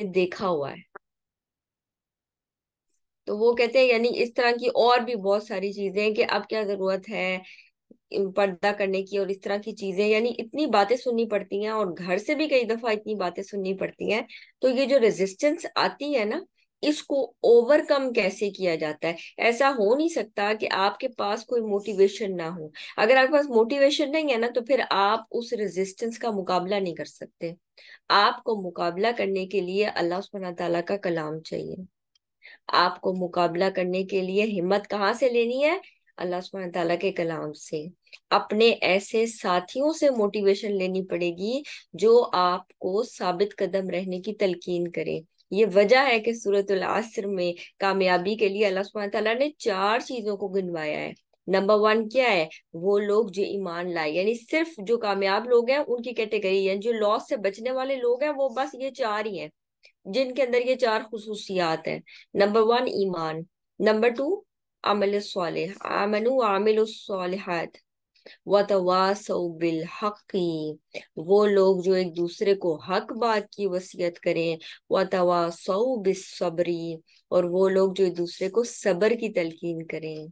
देखा हुआ है। तो वो कहते हैं, यानी इस तरह की और भी बहुत सारी चीज़ें कि अब क्या ज़रूरत है पर्दा करने की और इस तरह की चीज़ें यानी इतनी बातें सुननी पड़ती हैं और घर से भी कई दफ़ा इतनी बातें सुननी पड़ती हैं। तो ये जो रेजिस्टेंस आती है ना इसको ओवरकम कैसे किया जाता है? ऐसा हो नहीं सकता कि आपके पास कोई मोटिवेशन ना हो। अगर आपके पास मोटिवेशन नहीं है ना तो फिर आप उस रेजिस्टेंस का मुकाबला नहीं कर सकते। आपको मुकाबला करने के लिए अल्लाह तआला का कलाम चाहिए। आपको मुकाबला करने के लिए हिम्मत कहाँ से लेनी है? अल्लाह सुब्हानहू तला के कलाम से। अपने ऐसे साथियों से मोटिवेशन लेनी पड़ेगी जो आपको साबित कदम रहने की तलकीन करे। ये वजह है कि सूरतुल असर में कामयाबी के लिए अल्लाह सुब्हानहू तआला ने चार चीज़ों को गिनवाया है। नंबर वन क्या है? वो लोग जो ईमान लाए, यानी सिर्फ़ जो कामयाब लोग हैं, उनकी कैटेगरी है जो लॉस से बचने वाले लोग हैं, वो बस ये चार ही हैं, जिनके अंदर ये चार खसूसियात हैं। नंबर वन ईमान। नंबर टू अमल आमनु आमिल सालिहात। वतवासौ बिल हकी वो लोग जो एक दूसरे को हक बात की वसीयत करें, वतवासौ बिसब्री। और वो लोग जो एक दूसरे को सबर की तलकीन करें।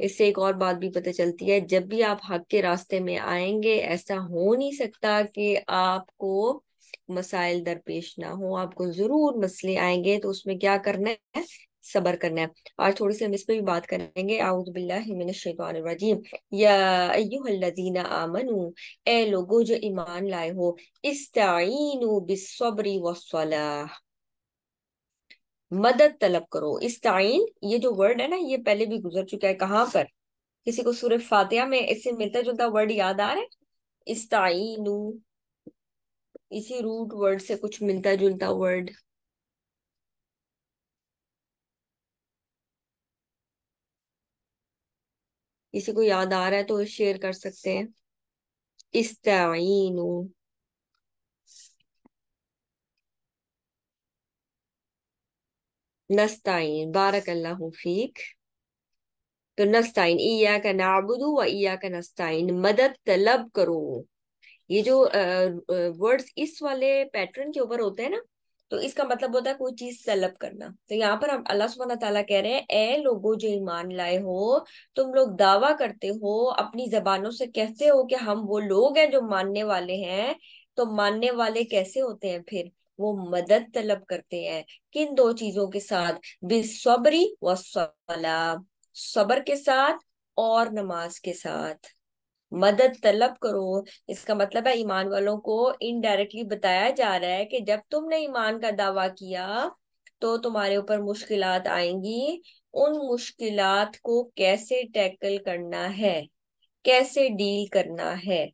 इससे एक और बात भी पता चलती है, जब भी आप हक के रास्ते में आएँगे, ऐसा हो नहीं सकता कि आपको मसाइल दरपेश ना हो, आपको ज़रूर मसले आएँगे तो उसमें क्या करना है? सबर करना है। और थोड़ी सी हम इस पर भी बात करेंगे। आमनू, ए लोगो, जो ईमान लाए हो, इस्ताईनु बिस्सब्री वस्सलाह। मदद तलब करो। इस्ताइन ये जो वर्ड है ना, ये पहले भी गुजर चुका है कहाँ पर? किसी को सूर्य फातिहा में इससे मिलता जुलता वर्ड याद आ रहा है? इस्ताइनु इसी रूट वर्ड से कुछ मिलता जुलता वर्ड। किसी को याद आ रहा है तो शेयर कर सकते हैं। इस्ताइनु नस्ताइन बारक अल्लाह फीक। तो नस्ताइन ईया का नाबुदू व ईया का नस्ताइन मदद तलब करो। ये जो वर्ड्स इस वाले पैटर्न के ऊपर होते हैं ना तो इसका मतलब होता है कोई चीज़ तलब करना। तो यहाँ पर हम अल्लाह सुबहाना ताला कह रहे हैं ए लोगो, जो ईमान लाए हो, तुम लोग दावा करते हो, अपनी जबानों से कहते हो कि हम वो लोग हैं जो मानने वाले हैं तो मानने वाले कैसे होते हैं फिर? वो मदद तलब करते हैं। किन दो चीज़ों के साथ? बिसब्री व सबर के साथ और नमाज़ के साथ। मदद तलब करो। इसका मतलब है ईमान वालों को इनडायरेक्टली बताया जा रहा है कि जब तुमने ईमान का दावा किया तो तुम्हारे ऊपर मुश्किलात आएँगी। उन मुश्किलात को कैसे टैकल करना है? कैसे डील करना है?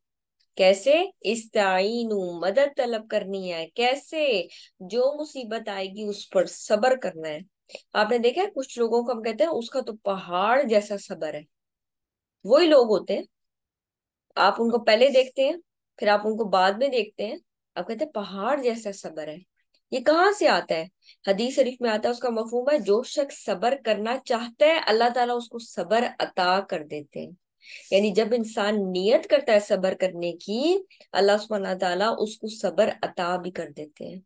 कैसे? इस्ताइनु मदद तलब करनी है। कैसे? जो मुसीबत आएगी उस पर सबर करना है। आपने देखा है कुछ लोगों को हम कहते हैं, उसका तो पहाड़ जैसा सबर है। वही लोग होते हैं। आप उनको पहले देखते हैं, फिर आप उनको बाद में देखते हैं। आप कहते हैं, पहाड़ जैसा सबर है। ये कहाँ से आता है? हदीस शरीफ में आता है, उसका मफहूम है, जो शख्स सबर करना चाहता है, अल्लाह ताला उसको सबर अता कर देते हैं। यानी जब इंसान नियत करता है सबर करने की, अल्लाह सुबहाना ताला उसको सबर अता भी कर देते हैं।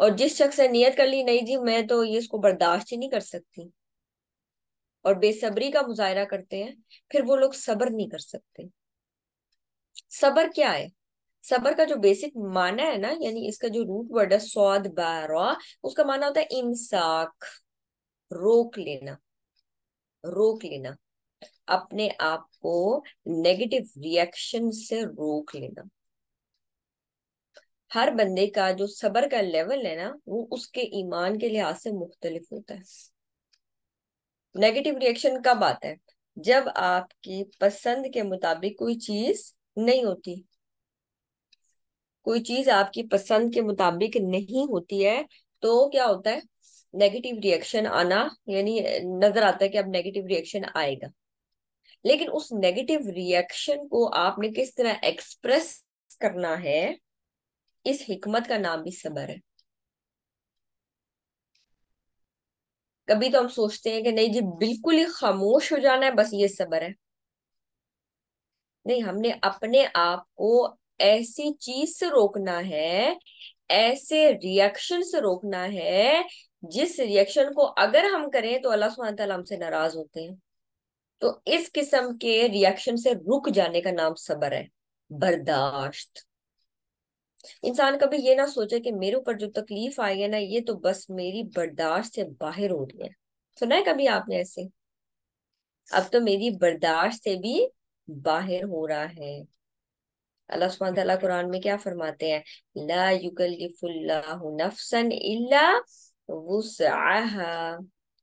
और जिस शख्स ने नियत कर ली, नहीं जी, मैं तो ये इसको बर्दाश्त ही नहीं कर सकती। और बेसब्री का मुजाहरा करते हैं, फिर वो लोग सब्र नहीं कर सकते। सबर क्या है? सबर का जो बेसिक माना है ना, यानी इसका जो रूट वर्ड है सौद बारा उसका माना होता है इमसाक रोक लेना रोक लेना, अपने आप को नेगेटिव रिएक्शन से रोक लेना। हर बंदे का जो सबर का लेवल है ना, वो उसके ईमान के लिहाज से मुख्तलिफ़ होता है। नेगेटिव रिएक्शन कब आता है? जब आपकी पसंद के मुताबिक कोई चीज़ नहीं होती। कोई चीज़ आपकी पसंद के मुताबिक नहीं होती है तो क्या होता है? नेगेटिव रिएक्शन आना, यानी नज़र आता है कि अब नेगेटिव रिएक्शन आएगा। लेकिन उस नेगेटिव रिएक्शन को आपने किस तरह एक्सप्रेस करना है, इस हिकमत का नाम भी सबर है। कभी तो हम सोचते हैं कि नहीं जी, बिल्कुल ही खामोश हो जाना है, बस ये सबर है। नहीं, हमने अपने आप को ऐसी चीज़ से रोकना है, ऐसे रिएक्शन से रोकना है, जिस रिएक्शन को अगर हम करें तो अल्लाह सुबहान तआला हमसे नाराज़ होते हैं। तो इस किस्म के रिएक्शन से रुक जाने का नाम सबर है, बर्दाश्त। इंसान कभी ये ना सोचे कि मेरे ऊपर जो तकलीफ़ आई है ना, ये तो बस मेरी बर्दाश्त से बाहर हो रही है सुना है कभी आपने ऐसे? अब तो मेरी बर्दाश्त से भी बाहर हो रहा है। अल्लाह सुब्हानहू तआला कुरान में क्या फरमाते हैं? ला युकल्लिफुल्लाहु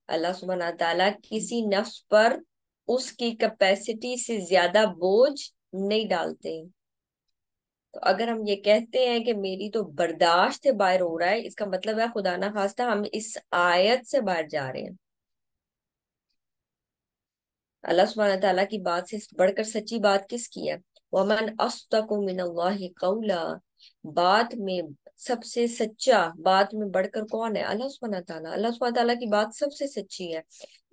अल्लाह सुब्हानहू तआला किसी नफ्स पर उसकी कैपेसिटी से ज़्यादा बोझ नहीं डालते। तो अगर हम ये कहते हैं कि मेरी तो बर्दाश्त से बाहर हो रहा है, इसका मतलब है खुदा ना खास्ता हम इस आयत से बाहर जा रहे हैं। अल्लाह सुब्हानहू तआला की बात से बढ़कर सच्ची बात किसकी है? वमन बात में सबसे सच्चा बात में बढ़कर कौन है? अल्लाह सुब्हानहू तला अल्लाह सुब्हानहू तआला की बात सबसे सच्ची है।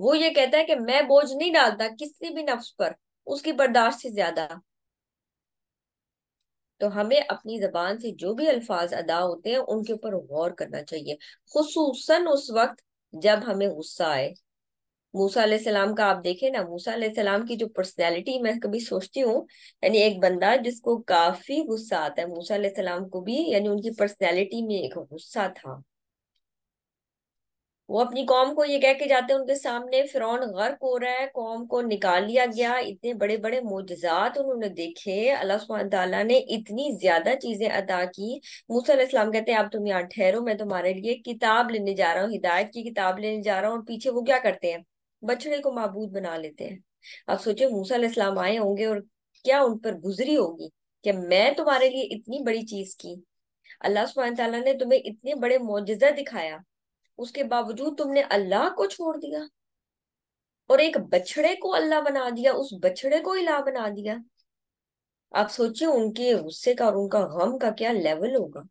वो ये कहता है कि मैं बोझ नहीं डालता किसी भी नफ्स पर, उसकी बर्दाश्त से ज़्यादा। तो हमें अपनी जबान से जो भी अल्फाज अदा होते हैं, उनके ऊपर गौर करना चाहिए। खुसूसन उस वक्त जब हमें गुस्सा आए। मूसा सलाम का आप देखें ना, मूसा सलाम की जो पर्सनैलिटी मैं कभी सोचती हूँ, यानी एक बंदा जिसको काफ़ी गुस्सा आता है, मूसा सलाम को भी, यानी उनकी पर्सनैलिटी में एक गुस्सा था। वो अपनी कौम को ये कह के जाते हैं, उनके सामने फिरौन गर्क हो रहा है, कौम को निकाल लिया गया, इतने बड़े बड़े मोजात उन्होंने देखे, अल्लाह सुब्हान ने इतनी ज़्यादा चीज़ें अदा की। मूसा इस्लाम कहते हैं, आप तुम यहाँ ठहरो, मैं तुम्हारे लिए किताब लेने जा रहा हूँ, हिदायत की किताब लेने जा रहा हूँ, और पीछे वो क्या करते हैं? बछड़े को मबूद बना लेते हैं। अब सोचो मूसा इस्लाम आए होंगे और क्या उन पर गुजरी होगी? कि मैं तुम्हारे लिए इतनी बड़ी चीज़ की? अल्लाह सुब्हान ताला ने तुम्हें इतने बड़े मोजा दिखाया। उसके बावजूद तुमने अल्लाह को छोड़ दिया। और एक बछड़े को अल्लाह बना दिया, उस बछड़े को इलाह बना दिया। आप सोचिए, उनके गुस्से का और उनका गम का क्या लेवल होगा?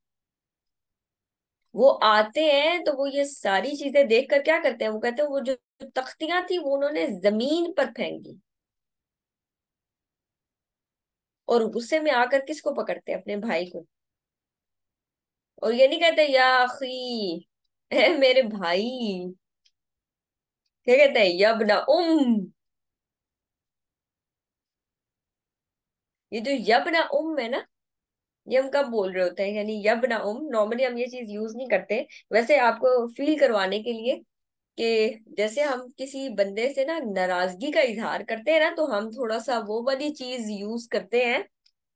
वो आते हैं तो वो ये सारी चीज़ें देख कर क्या करते हैं? वो कहते हैं वो जो तख्तियाँ थी वो उन्होंने ज़मीन पर फेंकी। और गुस्से में आकर किसको पकड़ते हैं? अपने भाई को। और ये नहीं कहते, या मेरे भाई। क्या कहते हैं? यबना उम। ये जो यबना उम है ना ये हम कब बोल रहे होते हैं? यानी यबना उम नॉर्मली हम ये चीज़ यूज़ नहीं करते। वैसे आपको फील करवाने के लिए कि जैसे हम किसी बंदे से ना नाराज़गी का इजहार करते हैं ना तो हम थोड़ा सा वो वाली चीज़ यूज़ करते हैं,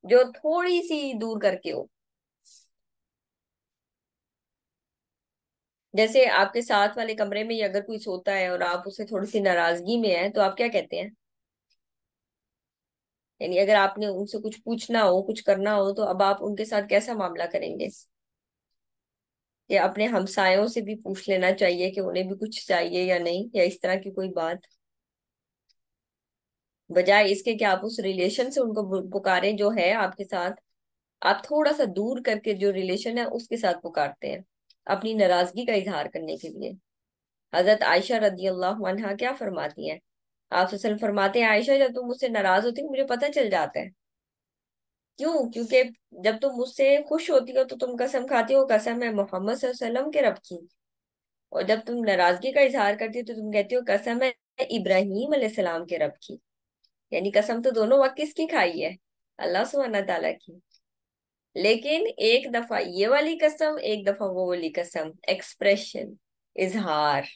जो थोड़ी सी दूर करके हो। जैसे आपके साथ वाले कमरे में अगर कोई सोता है और आप उसे थोड़ी सी नाराज़गी में है तो आप क्या कहते हैं? यानी अगर आपने उनसे कुछ पूछना हो, कुछ करना हो तो अब आप उनके साथ कैसा मामला करेंगे? या अपने हमसायों से भी पूछ लेना चाहिए कि उन्हें भी कुछ चाहिए या नहीं, या इस तरह की कोई बात? बजाय इसके कि आप उस रिलेशन से उनको पुकारें जो है आपके साथ। आप थोड़ा सा दूर करके जो रिलेशन है, उसके साथ पुकारते हैं, अपनी नाराज़गी का इजहार करने के लिए। हज़रत आयशा रदी अल्लाह क्या फरमाती हैं? आप फरमाते हैं, आयशा जब तुम मुझसे नाराज़ होती हो, मुझे पता चल जाता है। क्यों? क्योंकि जब तुम मुझसे खुश होती हो तो तुम कसम खाती हो, कसम है मोहम्मद के रब की। और जब तुम नाराज़गी का इजहार करती हो तो तुम कहती हो, कसम है इब्राहिम सलाम के रब की। यानी कसम तो दोनों वक्त किसकी खाई है? अल्लाह सुबहाना ताला की। लेकिन एक दफ़ा ये वाली कसम, एक दफ़ा वो वाली कसम एक्सप्रेशन इजहार।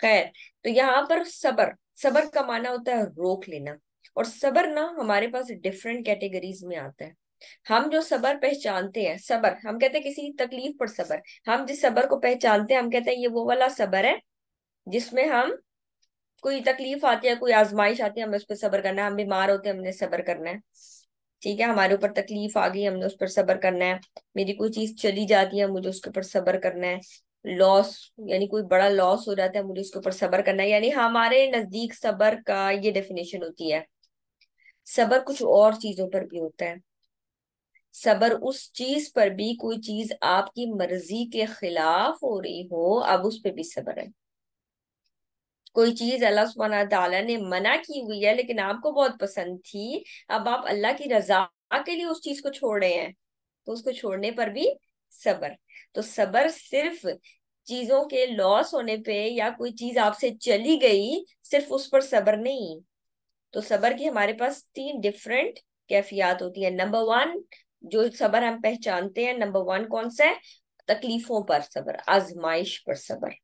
खैर तो यहाँ पर सबर सबर का माना होता है रोक लेना। और सबर ना हमारे पास डिफरेंट कैटेगरीज में आता है। हम जो सबर पहचानते हैं, सबर, हम कहते हैं किसी तकलीफ़ पर सबर। हम जिस सबर को पहचानते हैं, हम कहते हैं ये वो वाला सबर है, जिसमें हम कोई तकलीफ़ आती है, कोई आजमाइश आती है, हमें उस पर सबर करना है, हम बीमार होते हैं, हमने सबर करना है। ठीक है, हमारे ऊपर तकलीफ़ आ गई, हमने उस पर सबर करना है। मेरी कोई चीज़ चली जाती है, मुझे उसके ऊपर सबर करना है। लॉस यानी कोई बड़ा लॉस हो जाता है, मुझे उसके ऊपर सबर करना है। यानी हमारे नज़दीक सबर का ये डेफिनेशन होती है। सबर कुछ और चीज़ों पर भी होता है। सबर उस चीज़ पर भी कोई चीज़ आपकी मर्ज़ी के खिलाफ हो रही हो, अब उस पर भी सबर है। कोई चीज़ अल्लाह सुबहाना ताला ने मना की हुई है, लेकिन आपको बहुत पसंद थी, अब आप अल्लाह की रजा के लिए उस चीज़ को छोड़ रहे हैं तो उसको छोड़ने पर भी सबर। तो सबर सिर्फ़ चीज़ों के लॉस होने पे या कोई चीज़ आपसे चली गई, सिर्फ़ उस पर सबर नहीं। तो सबर की हमारे पास तीन डिफरेंट कैफियात होती है। नंबर वन जो सबर हम पहचानते हैं नंबर वन कौन सा है? तकलीफों पर सबर, आजमाइश पर सबर।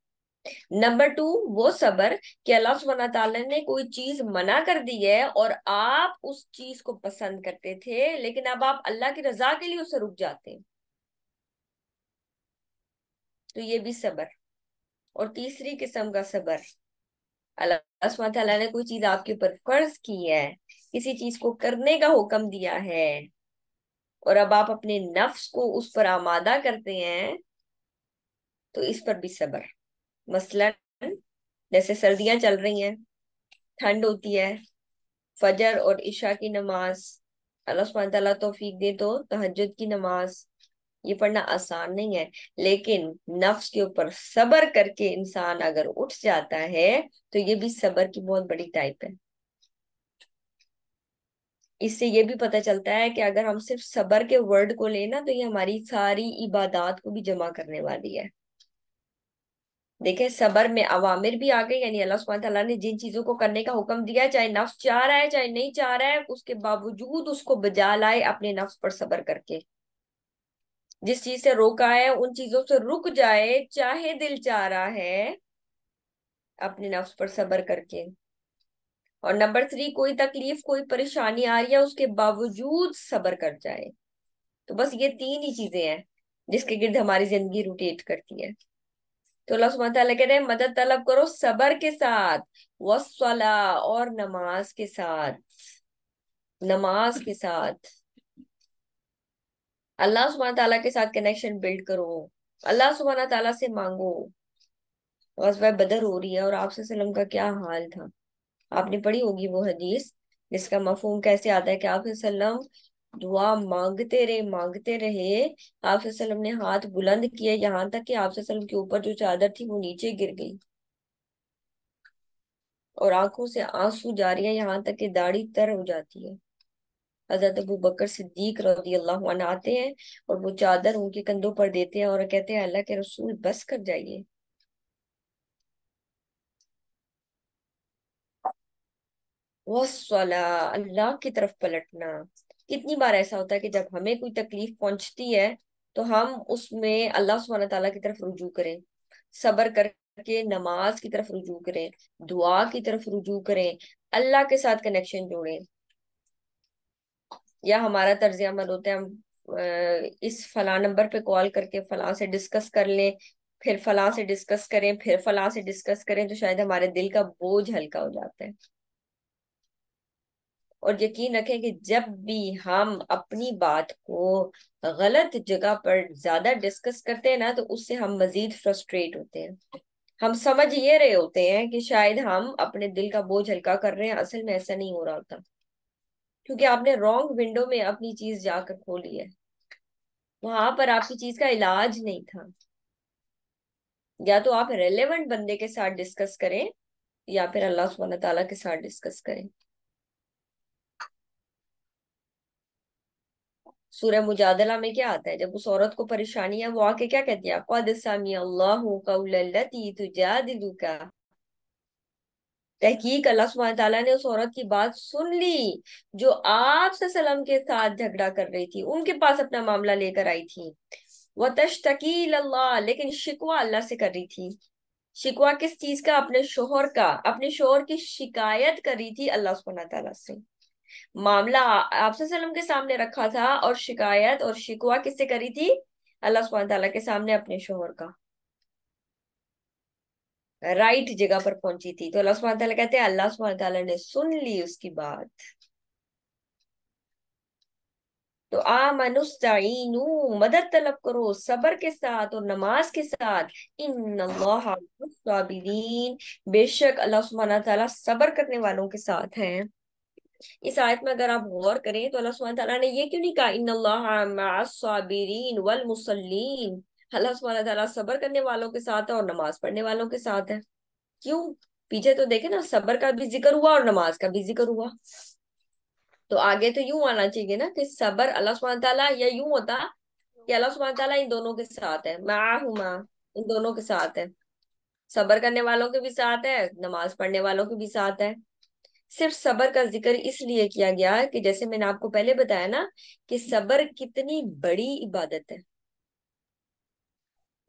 नंबर टू वो सबर कि अल्लाह सुबहाना ताला ने कोई चीज़ मना कर दी है और आप उस चीज़ को पसंद करते थे, लेकिन अब आप अल्लाह की रजा के लिए उसे रुक जाते हैं। तो ये भी सबर। और तीसरी किस्म का सबर। अल्लाह ने कोई चीज़ आपके ऊपर फ़र्ज़ की है, किसी चीज़ को करने का हुक्म दिया है, और अब आप अपने नफ्स को उस पर आमादा करते हैं तो इस पर भी सबर। मसलन, जैसे सर्दियाँ चल रही हैं, ठंड होती है, फजर और इशा की नमाज़, अल्लाह सुबहान ताला तौफीक दे तो तहज्जुद की नमाज़ ये पढ़ना आसान नहीं है, लेकिन नफ्स के ऊपर सबर करके इंसान अगर उठ जाता है तो ये भी सबर की बहुत बड़ी टाइप है। इससे ये भी पता चलता है कि अगर हम सिर्फ़ सबर के वर्ड को लेना तो ये हमारी सारी इबादत को भी जमा करने वाली है। देखे, सबर में अवामिर भी आ गए, यानी अल्लाह तआला ने जिन चीज़ों को करने का हुक्म दिया है चाहे नफ्स चाह रहा है, चाहे नहीं चाह रहा है, उसके बावजूद उसको बजा लाए अपने नफ्स पर सबर करके। जिस चीज़ से रोका है, उन चीज़ों से रुक जाए, चाहे दिल चाह रहा है, अपने नफ्स पर सबर करके। और नंबर थ्री, कोई तकलीफ़, कोई परेशानी आ रही है, उसके बावजूद सबर कर जाए। तो बस ये तीन ही चीज़ें हैं, जिसके गिर्द हमारी ज़िंदगी रोटेट करती है। तो अल्लाह सुबहान तआला कहते हैं, मदद तलब करो सबर के साथ वसला और नमाज़ के साथ। नमाज़ के साथ। अल्लाह सुबहान तला के साथ कनेक्शन बिल्ड करो। अल्लाह सुबहान तआला से मांगो। गजवा बदर हो रही है और आपसे सलम का क्या हाल था? आपने पढ़ी होगी वो हदीस, जिसका मफहूम कैसे आता है कि आप दुआ मांगते रहे मांगते रहे। आप ने हाथ बुलंद किए यहाँ तक कि आप के ऊपर जो चादर थी वो नीचे गिर गई। और आँखों से आँसू जा रही है यहाँ तक कि दाढ़ी तर हो जाती है। हज़रत अबू बकर सिद्दीक रज़ी अल्लाह आते हैं और वो चादर उनके कंधों पर देते हैं और कहते हैं, अल्लाह के रसूल बस कर जाइए। अल्लाह की तरफ़ पलटना। कितनी बार ऐसा होता है कि जब हमें कोई तकलीफ़ पहुँचती है तो हम उसमें अल्लाह सुबहान ताला की तरफ़ रुजू करें। सबर करके नमाज़ की तरफ़ रुजू करें, दुआ की तरफ़ रुजू करें, अल्लाह के साथ कनेक्शन जोड़ें। या हमारा तर्ज अमल होता है, हम इस फला नंबर पे कॉल करके फला से डिस्कस कर लें, फिर फला से डिस्कस करें, फिर फला से डिस्कस करें तो शायद हमारे दिल का बोझ हल्का हो जाता है। और यकीन रखें कि जब भी हम अपनी बात को गलत जगह पर ज़्यादा डिस्कस करते हैं ना तो उससे हम मजीद फ्रस्ट्रेट होते हैं। हम समझ ये रहे होते हैं कि शायद हम अपने दिल का बोझ हल्का कर रहे हैं, असल में ऐसा नहीं हो रहा होता। क्योंकि आपने रॉन्ग विंडो में अपनी चीज़ जाकर खोली है। वहाँ पर आपकी चीज़ का इलाज नहीं था। या तो आप रेलेवेंट बंदे के साथ डिस्कस करें, या फिर अल्लाह सुबहान ताला के साथ डिस्कस करें। सूर्य मुजादला में क्या आता है? जब उस औरत को परेशानी है, वो आके क्या कहती है? कद तहकीक अल्लाह सुबहान ताला ने उस औरत की बात सुन ली, जो आप सलम के साथ झगड़ा कर रही थी। उनके पास अपना मामला लेकर आई थी। वह तश्तकील अल्लाह लेकिन शिकवा अल्लाह से कर रही थी। शिकवा किस चीज़ का? अपने शोहर का। अपने शोहर की शिकायत कर रही थी अल्लाह सुबहान ताला से। मामला आपसलम के सामने रखा था और शिकायत और शिकवा किससे करी थी? अल्लाह सुबहान के सामने, अपने शोहर का। राइट जगह पर पहुँची थी। तो अल्लाह सुबहान कहते हैं, अल्लाह सुबहान ने सुन ली उसकी बात। तो आ मनुस्ताइनू मदद तलब करो सबर के साथ और नमाज़ के साथ। इन बेशक अल्लाह सुबहाना ताला सबर करने वालों के साथ हैं। इस आयत में अगर आप गौर करें तो अल्लाह सुबहान ताला ने ये क्यों नहीं कहा इन साबिरीन वल मुसल्लीन? अल्लाह सुबहान ताला सबर करने वालों के साथ है और नमाज़ पढ़ने वालों के साथ है। क्यों? पीछे तो देखे ना, सबर का भी ज़िक्र हुआ और नमाज़ का भी ज़िक्र हुआ। तो आगे तो यूँ आना चाहिए ना कि सबर अल्लाह सुब्हान ताला या यूँ होता कि अल्लाह सुब्हान ताला इन दोनों के साथ है। माहुमा इन दोनों के साथ है। सबर करने वालों के भी साथ है, नमाज़ पढ़ने वालों के भी साथ है। सिर्फ़ सबर का ज़िक्र इसलिए किया गया कि जैसे मैंने आपको पहले बताया ना कि सबर कितनी बड़ी इबादत है।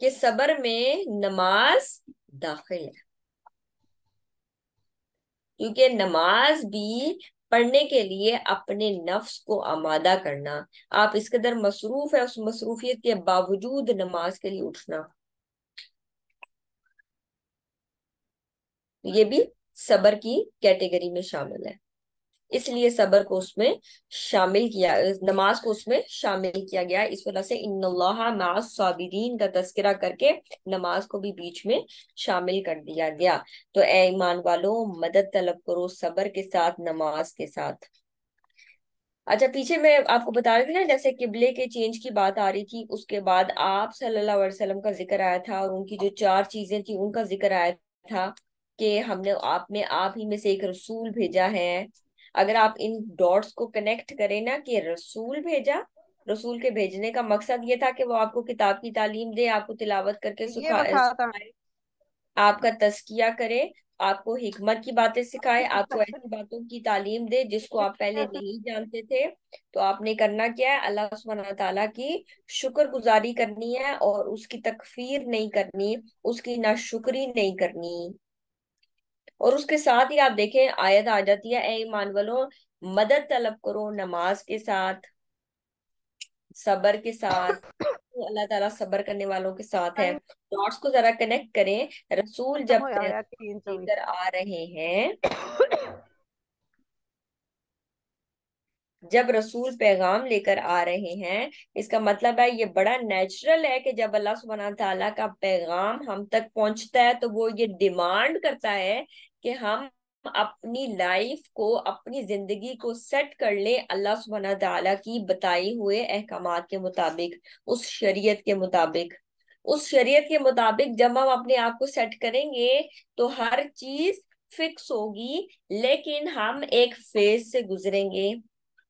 कि सबर में नमाज़ दाखिल है। क्योंकि नमाज़ भी पढ़ने के लिए अपने नफ्स को आमादा करना, आप इस कदर मसरूफ है, उस मसरूफियत के बावजूद नमाज़ के लिए उठना। ये भी सबर की कैटेगरी में शामिल है। इसलिए सबर को उसमें शामिल किया, नमाज़ को उसमें शामिल किया गया। इस वजह से इन साबिरीन का तस्करा करके नमाज़ को भी बीच में शामिल कर दिया गया। तो ए ईमान वालों, मदद तलब करो सबर के साथ, नमाज़ के साथ। अच्छा पीछे मैं आपको बता रही थी ना, जैसे किबले के चेंज की बात आ रही थी, उसके बाद आप सल्लल्लाहु अलैहि वसल्लम का ज़िक्र आया था और उनकी जो चार चीज़ें थी, उनका ज़िक्र आया था कि हमने आप में, आप ही में से एक रसूल भेजा है। अगर आप इन डॉट्स को कनेक्ट करें ना कि रसूल भेजा रसूल के भेजने का मकसद ये था कि वो आपको किताब की तालीम दे आपको तिलावत करके सुखाए आपका तस्किया करे आपको हिकमत की बातें सिखाए आपको ऐसी बातों की तालीम दे जिसको आप पहले नहीं जानते थे। तो आपने करना क्या है? अल्लाह सुबहान ताला की शुक्रगुजारी करनी है और उसकी तकफीर नहीं करनी उसकी नाशुक्री नहीं करनी। और उसके साथ ही आप देखें आयत आ जाती है ए ईमान वालों मदद तलब करो नमाज़ के साथ सबर के साथ तो अल्लाह ताला सबर करने वालों के साथ है। डॉट्स को जरा कनेक्ट करें। रसूल जब आ रहे हैं जब रसूल पैगाम लेकर आ रहे हैं, इसका मतलब है ये बड़ा नेचुरल है कि जब अल्लाह सुबहाना ताला का पैगाम हम तक पहुँचता है तो वो ये डिमांड करता है कि हम अपनी लाइफ को, अपनी ज़िंदगी को सेट कर ले अल्लाह सुबहाना ताला की बताई हुए अहकाम के मुताबिक, उस शरीयत के मुताबिक। उस शरीयत के मुताबिक जब हम अपने आप को सेट करेंगे तो हर चीज़ फिक्स होगी, लेकिन हम एक फ़ेज़ से गुजरेंगे।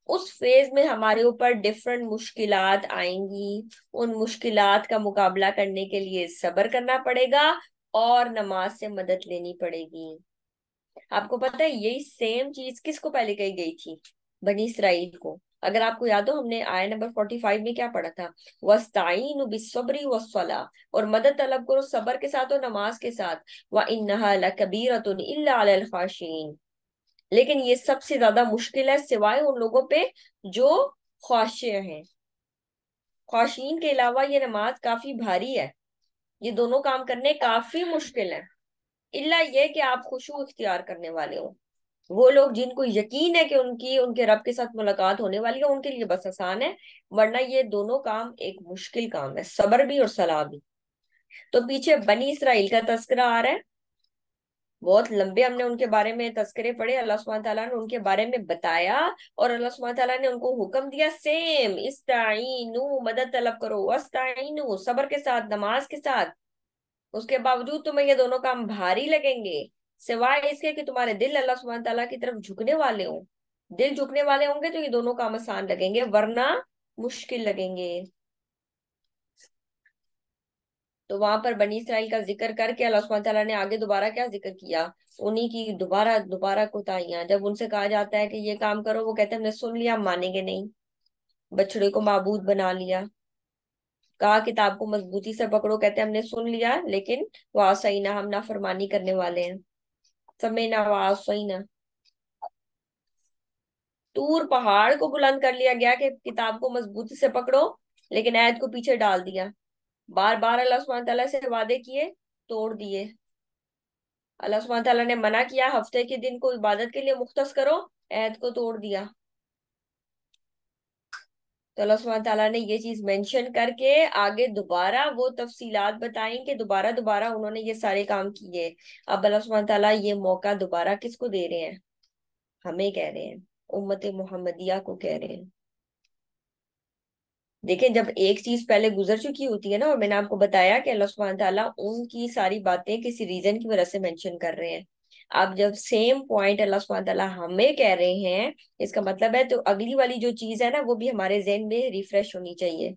उस फ़ेज़ में हमारे ऊपर डिफरेंट मुश्किल आएँगी। उन मुश्किल का मुकाबला करने के लिए सब्र करना पड़ेगा और नमाज़ से मदद लेनी पड़ेगी। आपको पता है, यही सेम चीज़ किसको पहले कही गई थी? बनी इसराइल को। अगर आपको याद हो, हमने आया नंबर फोर्टी फाइव में क्या पढ़ा था? वस्ताइन बिसब्री वसला और मदद तलब करो सबर के साथ और नमाज़ के साथ। व इल्ला अलल खाशिन लेकिन ये सबसे ज़्यादा मुश्किल है सिवाय उन लोगों पे जो ख्वाशे हैं। ख्वाशीन के अलावा ये नमाज़ काफ़ी भारी है। ये दोनों काम करने काफ़ी मुश्किल है। इल्ला ये कि आप खुशू इख्तियार करने वाले हो। वो लोग जिनको यकीन है कि उनकी, उनके रब के साथ मुलाकात होने वाली है, उनके लिए बस आसान है, वरना ये दोनों काम एक मुश्किल काम है, सबर भी और सलाह भी। तो पीछे बनी इसराइल का तस्करा आ रहा है। बहुत लंबे हमने उनके बारे में तस्करे पढ़े, अल्लाह सुबहान ताला ने उनके बारे में बताया और अल्लाह सुबहान ताला ने उनको हुक्म दिया, सेम इस्ताइनु मदद तलब करो वस्ताइनु सबर के साथ, नमाज़ के साथ। उसके बावजूद तुम्हें ये दोनों काम भारी लगेंगे, सिवाय इसके कि तुम्हारे दिल अल्लाह सुबहान तला की तरफ़ झुकने वाले हों। दिल झुकने वाले होंगे तो ये दोनों काम आसान लगेंगे, वरना मुश्किल लगेंगे। तो वहाँ पर बनी इसराइल का ज़िक्र करके अल्लाह ताला ने आगे दोबारा क्या ज़िक्र किया? उन्हीं की दोबारा दोबारा कोताहियाँ। जब उनसे कहा जाता है कि ये काम करो, वो कहते हमने सुन लिया मानेंगे नहीं। बछड़े को माबूद बना लिया। कहा, किताब को मजबूती से पकड़ो, कहते हमने सुन लिया, लेकिन वह सही ना हम ना फरमानी करने वाले हैं। समय ना वाह सही ना तूर पहाड़ को बुलंद कर लिया गया कि किताब को मजबूती से पकड़ो, लेकिन ऐद को पीछे डाल दिया। बार बार अल्लाह सुबहान से वादे किए, तोड़ दिए। अल्लाह सुबहान ने मना किया, हफ़्ते के दिन को इबादत के लिए मुख्तस करो, ऐद को तोड़ दिया। तो अल्लाह सुबहान ने ये चीज़ मेंशन करके आगे दोबारा वो तफसीलात बताएँ कि दोबारा दोबारा उन्होंने ये सारे काम किए। अब अल्लाह सुबहान ये मौका दोबारा किसको दे रहे हैं? हमें कह रहे हैं, उम्मत मोहम्मदिया को कह रहे हैं। देखें जब एक चीज़ पहले गुजर चुकी होती है ना, और मैंने आपको बताया कि अल्लाह सुबहान ताला उनकी सारी बातें किसी रीजन की वजह से मेंशन कर रहे हैं। आप जब सेम पॉइंट अल्लाह सुब्हानहू तआला हमें कह रहे हैं, इसका मतलब है तो अगली वाली जो चीज़ है ना, वो भी हमारे जहन में रिफ्रेश होनी चाहिए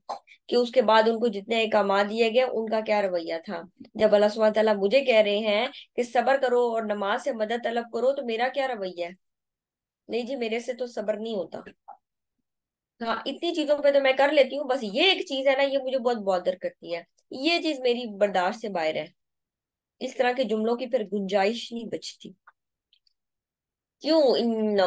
कि उसके बाद उनको जितने कमा दिए गए, उनका क्या रवैया था। जब अल्लाह सुब्हानहू तआला मुझे कह रहे हैं कि सबर करो और नमाज़ से मदद तलब करो तो मेरा क्या रवैया है? नहीं जी, मेरे से तो सबर नहीं होता। हाँ इतनी चीज़ों पे तो मैं कर लेती हूँ, बस ये एक चीज़ है ना, ये मुझे बहुत बॉदर करती है। ये चीज़ मेरी बर्दाश्त से बाहर है। इस तरह के जुमलों की फिर गुंजाइश नहीं बचती। क्यों? इन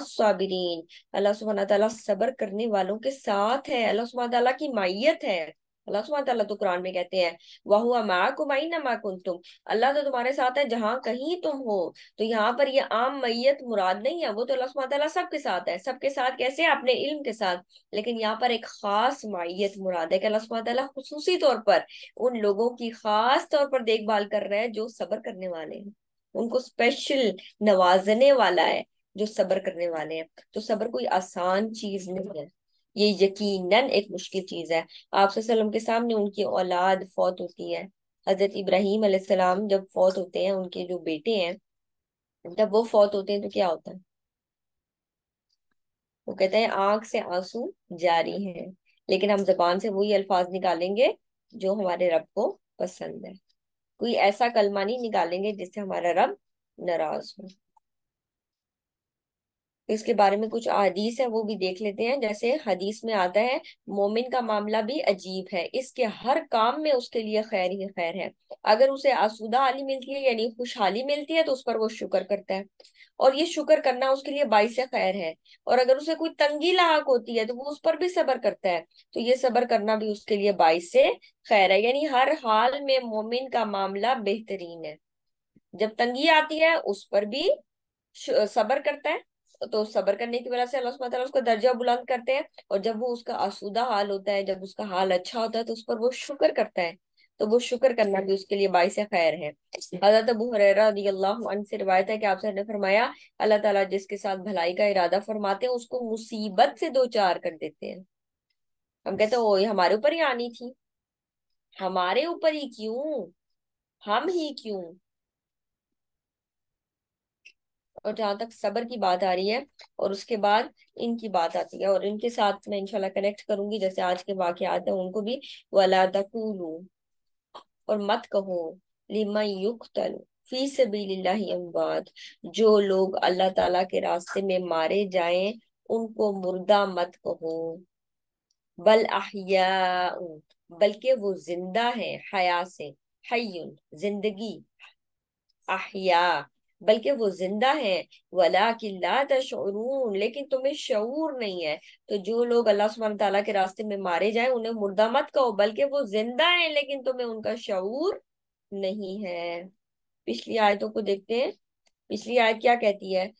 साबिरीन। अल्लाह सुबहाना ताला सबर करने वालों के साथ है। अल्लाह सुबह की माइयत है। अल्लाह सुबह ताला तो कुरान में कहते हैं, वहुआ माकुम आइना मा तुम अल्लाह तो तुम्हारे साथ है जहाँ कहीं तुम हो। तो यहाँ पर ये आम मैयत मुराद नहीं है, वो तो अल्लाह सुबहाना ताला सबके साथ है। सबके साथ कैसे? अपने इल्म के साथ। लेकिन यहाँ पर एक खास माइयत मुराद है कि अल्लाह सुबहाना ताला खुसूसी तौर पर उन लोगों की खास तौर पर देखभाल कर रहे हैं जो सबर करने वाले हैं। उनको स्पेशल नवाजने वाला है जो सबर करने वाले हैं। तो सबर कोई आसान चीज़ नहीं है। ये यकीनन एक मुश्किल चीज़ है। आप के सामने उनकी औलाद फौत होती है। हज़रत इब्राहिम अलैहिस्सलाम जब फौत होते हैं, उनके जो बेटे हैं जब वो फौत होते हैं तो क्या होता है? वो कहते हैं, आँख से आँसू जारी हैं। लेकिन हम जबान से वही अल्फाज निकालेंगे जो हमारे रब को पसंद है। कोई ऐसा कलमा नहीं निकालेंगे जिससे हमारा रब नाराज़ हो। इसके बारे में कुछ हदीस है, वो भी देख लेते हैं। जैसे हदीस में आता है, मोमिन का मामला भी अजीब है। इसके हर काम में उसके लिए खैर ही खैर है। अगर उसे आसूदा हाली मिलती है, यानी खुशहाली मिलती है तो उस पर वो शुक्र करता है। और ये शुक्र करना उसके लिए बाईस खैर है। और अगर उसे कोई तंगी लाक होती है तो वो उस पर भी सबर करता है। तो ये सबर करना भी उसके लिए बाईस खैर है। यानी हर हाल में मोमिन का मामला बेहतरीन है। जब तंगी आती है, उस पर भी सबर करता है। तो सबर करने की वजह से अल्लाह उसका दर्जा बुलंद करते हैं और जब वो उसका आसूदा हाल होता है, जब उसका हाल अच्छा होता है तो उस पर वो शुक्र करता है। तो वो शुक्र करना भी उसके लिए बाइस खैर है। हज़रत रदियल्लाहु से रिवायत है कि आपसे ने फरमाया, अल्लाह ताला जिसके साथ भलाई का इरादा फरमाते हैं, उसको मुसीबत से दो चार कर देते हैं। हम कहते हैं ओ ये हमारे ऊपर ही आनी थी। हमारे ऊपर ही क्यों? हम ही क्यों? और जहाँ तक सबर की बात आ रही है और उसके बाद इनकी बात आती है और इनके साथ मैं इंशाल्लाह कनेक्ट करूँगी, जैसे आज के वाकयात हैं, उनको भी वला तकूलू और मत कहो लिमा युक्तल फ़ी सबीलिल्लाहि अमवात, जो लोग अल्लाह ताला के रास्ते में मारे जाएँ, उनको मुर्दा मत कहो। बल अहिया बल्कि वो ज़िंदा है, हया से हयुन ज़िंदगी, अहिया। बल्कि वो ज़िंदा है। वला तशरून लेकिन तुम्हें शऊर नहीं है। तो जो लोग अल्लाह सुबहान ताला के रास्ते में मारे जाए, उन्हें मुर्दा मत कहो, बल्कि वो ज़िंदा है, लेकिन तुम्हें उनका शऊर नहीं है। पिछली आयतों को देखते हैं। पिछली आयत क्या कहती है?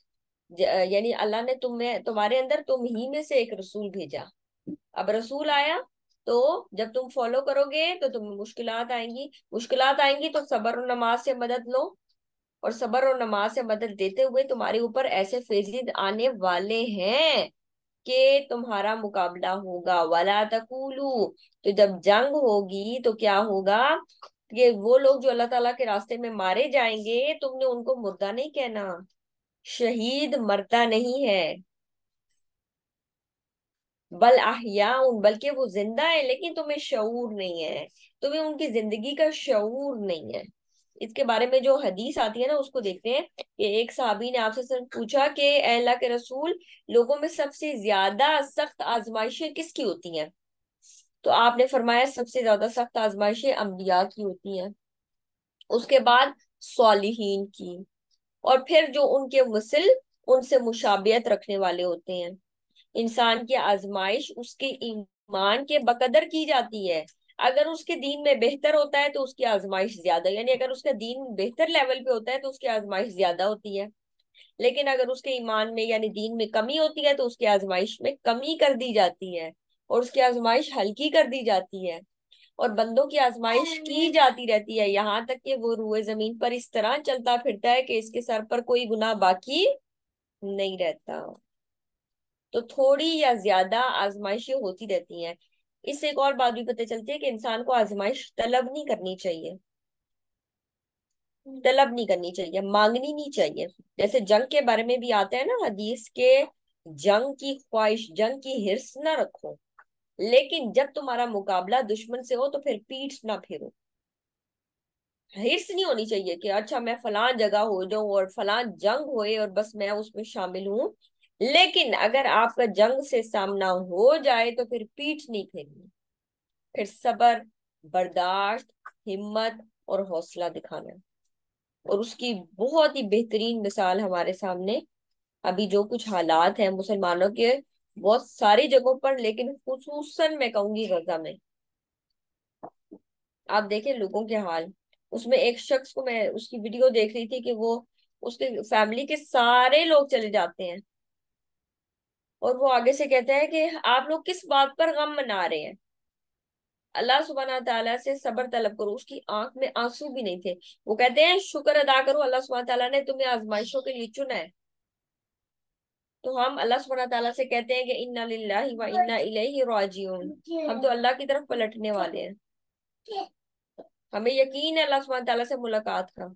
यानी अल्लाह ने तुम्हें, तुम्हारे अंदर तुम ही में से एक रसूल भेजा। अब रसूल आया तो जब तुम फॉलो करोगे तो तुम्हें मुश्किलात आएँगी। मुश्किलात आएँगी तो सबर नमाज़ से मदद लो। और सबर और नमाज़ से मदद देते हुए तुम्हारे ऊपर ऐसे फेजिद आने वाले हैं कि तुम्हारा मुकाबला होगा। वाला तकूलू तो जब जंग होगी तो क्या होगा? कि वो लोग जो अल्लाह ताला के रास्ते में मारे जाएँगे, तुमने उनको मुर्दा नहीं कहना। शहीद मरता नहीं है। बल आहिया उन बल्कि वो ज़िंदा है, लेकिन तुम्हें शऊर नहीं है। तुम्हें उनकी ज़िंदगी का शऊर नहीं है। इसके बारे में जो हदीस आती है ना, उसको देखते हैं कि एक साहबी ने आपसे पूछा कि अल्लाह के रसूल, लोगों में सबसे ज़्यादा सख्त आजमाइशें किसकी होती हैं? तो आपने फरमाया, सबसे ज़्यादा सख्त आजमाइशें अम्बिया की होती हैं। उसके बाद सालिहीन की। और फिर जो उनके मुसल उनसे मुशाबियत रखने वाले होते हैं। इंसान की आजमाइश उसके ईमान के बकदर की जाती है। अगर उसके दीन में बेहतर होता है तो उसकी आजमाइश ज़्यादा यानी अगर उसका दीन बेहतर लेवल पे होता है तो उसकी आजमाइश ज़्यादा होती है। लेकिन अगर उसके ईमान में यानी दीन में कमी होती है तो उसकी आजमाइश में कमी कर दी जाती है और उसकी आजमाइश हल्की कर दी जाती है और बंदों की आजमाइश की जाती रहती है। यहाँ तक कि वो रुए ज़मीन पर इस तरह चलता फिरता है कि इसके सर पर कोई गुनाह बाकी नहीं रहता। तो थोड़ी या ज़्यादा आजमाइशें होती रहती हैं। इससे एक और बात भी पता चलती है कि इंसान को आजमाइश तलब नहीं करनी चाहिए। तलब नहीं करनी चाहिए मांगनी नहीं चाहिए। जैसे जंग के बारे में भी आता है ना हदीस के जंग की ख्वाहिश जंग की हिर्स ना रखो। लेकिन जब तुम्हारा मुकाबला दुश्मन से हो तो फिर पीठ ना फेरो। हिर्स नहीं होनी चाहिए कि अच्छा मैं फलां जगह हो जाऊँ और फलां जंग होए और बस मैं उसमें शामिल हूँ लेकिन अगर आपका जंग से सामना हो जाए तो फिर पीठ नहीं फेरनी। फिर सबर, बर्दाश्त, हिम्मत और हौसला दिखाना। और उसकी बहुत ही बेहतरीन मिसाल हमारे सामने। अभी जो कुछ हालात हैं मुसलमानों के, बहुत सारी जगहों पर, लेकिन खुसूसन मैं कहूँगी गजा में। आप देखें लोगों के हाल। उसमें एक शख्स को मैं उसकी वीडियो देख रही थी कि वो उसके फैमिली के सारे लोग चले जाते हैं। और वो आगे से कहते हैं कि आप लोग किस बात पर गम मना रहे हैं? अल्लाह सुबहाना ताला से सबर तलब करो, उसकी आँख में आँसू भी नहीं थे। वो कहते हैं, शुक्र अदा करो, अल्लाह सुबहाना ताला ने तुम्हें आजमाइशों के लिए चुना है। तो हम अल्लाह सुबहाना ताला से कहते हैं कि इन्ना लिल्लाहि इन्ना इलैहि हम तो अल्लाह की तरफ़ पलटने वाले हैं। हमें यकीन है अल्लाह सुबहाना ताला से मुलाकात का।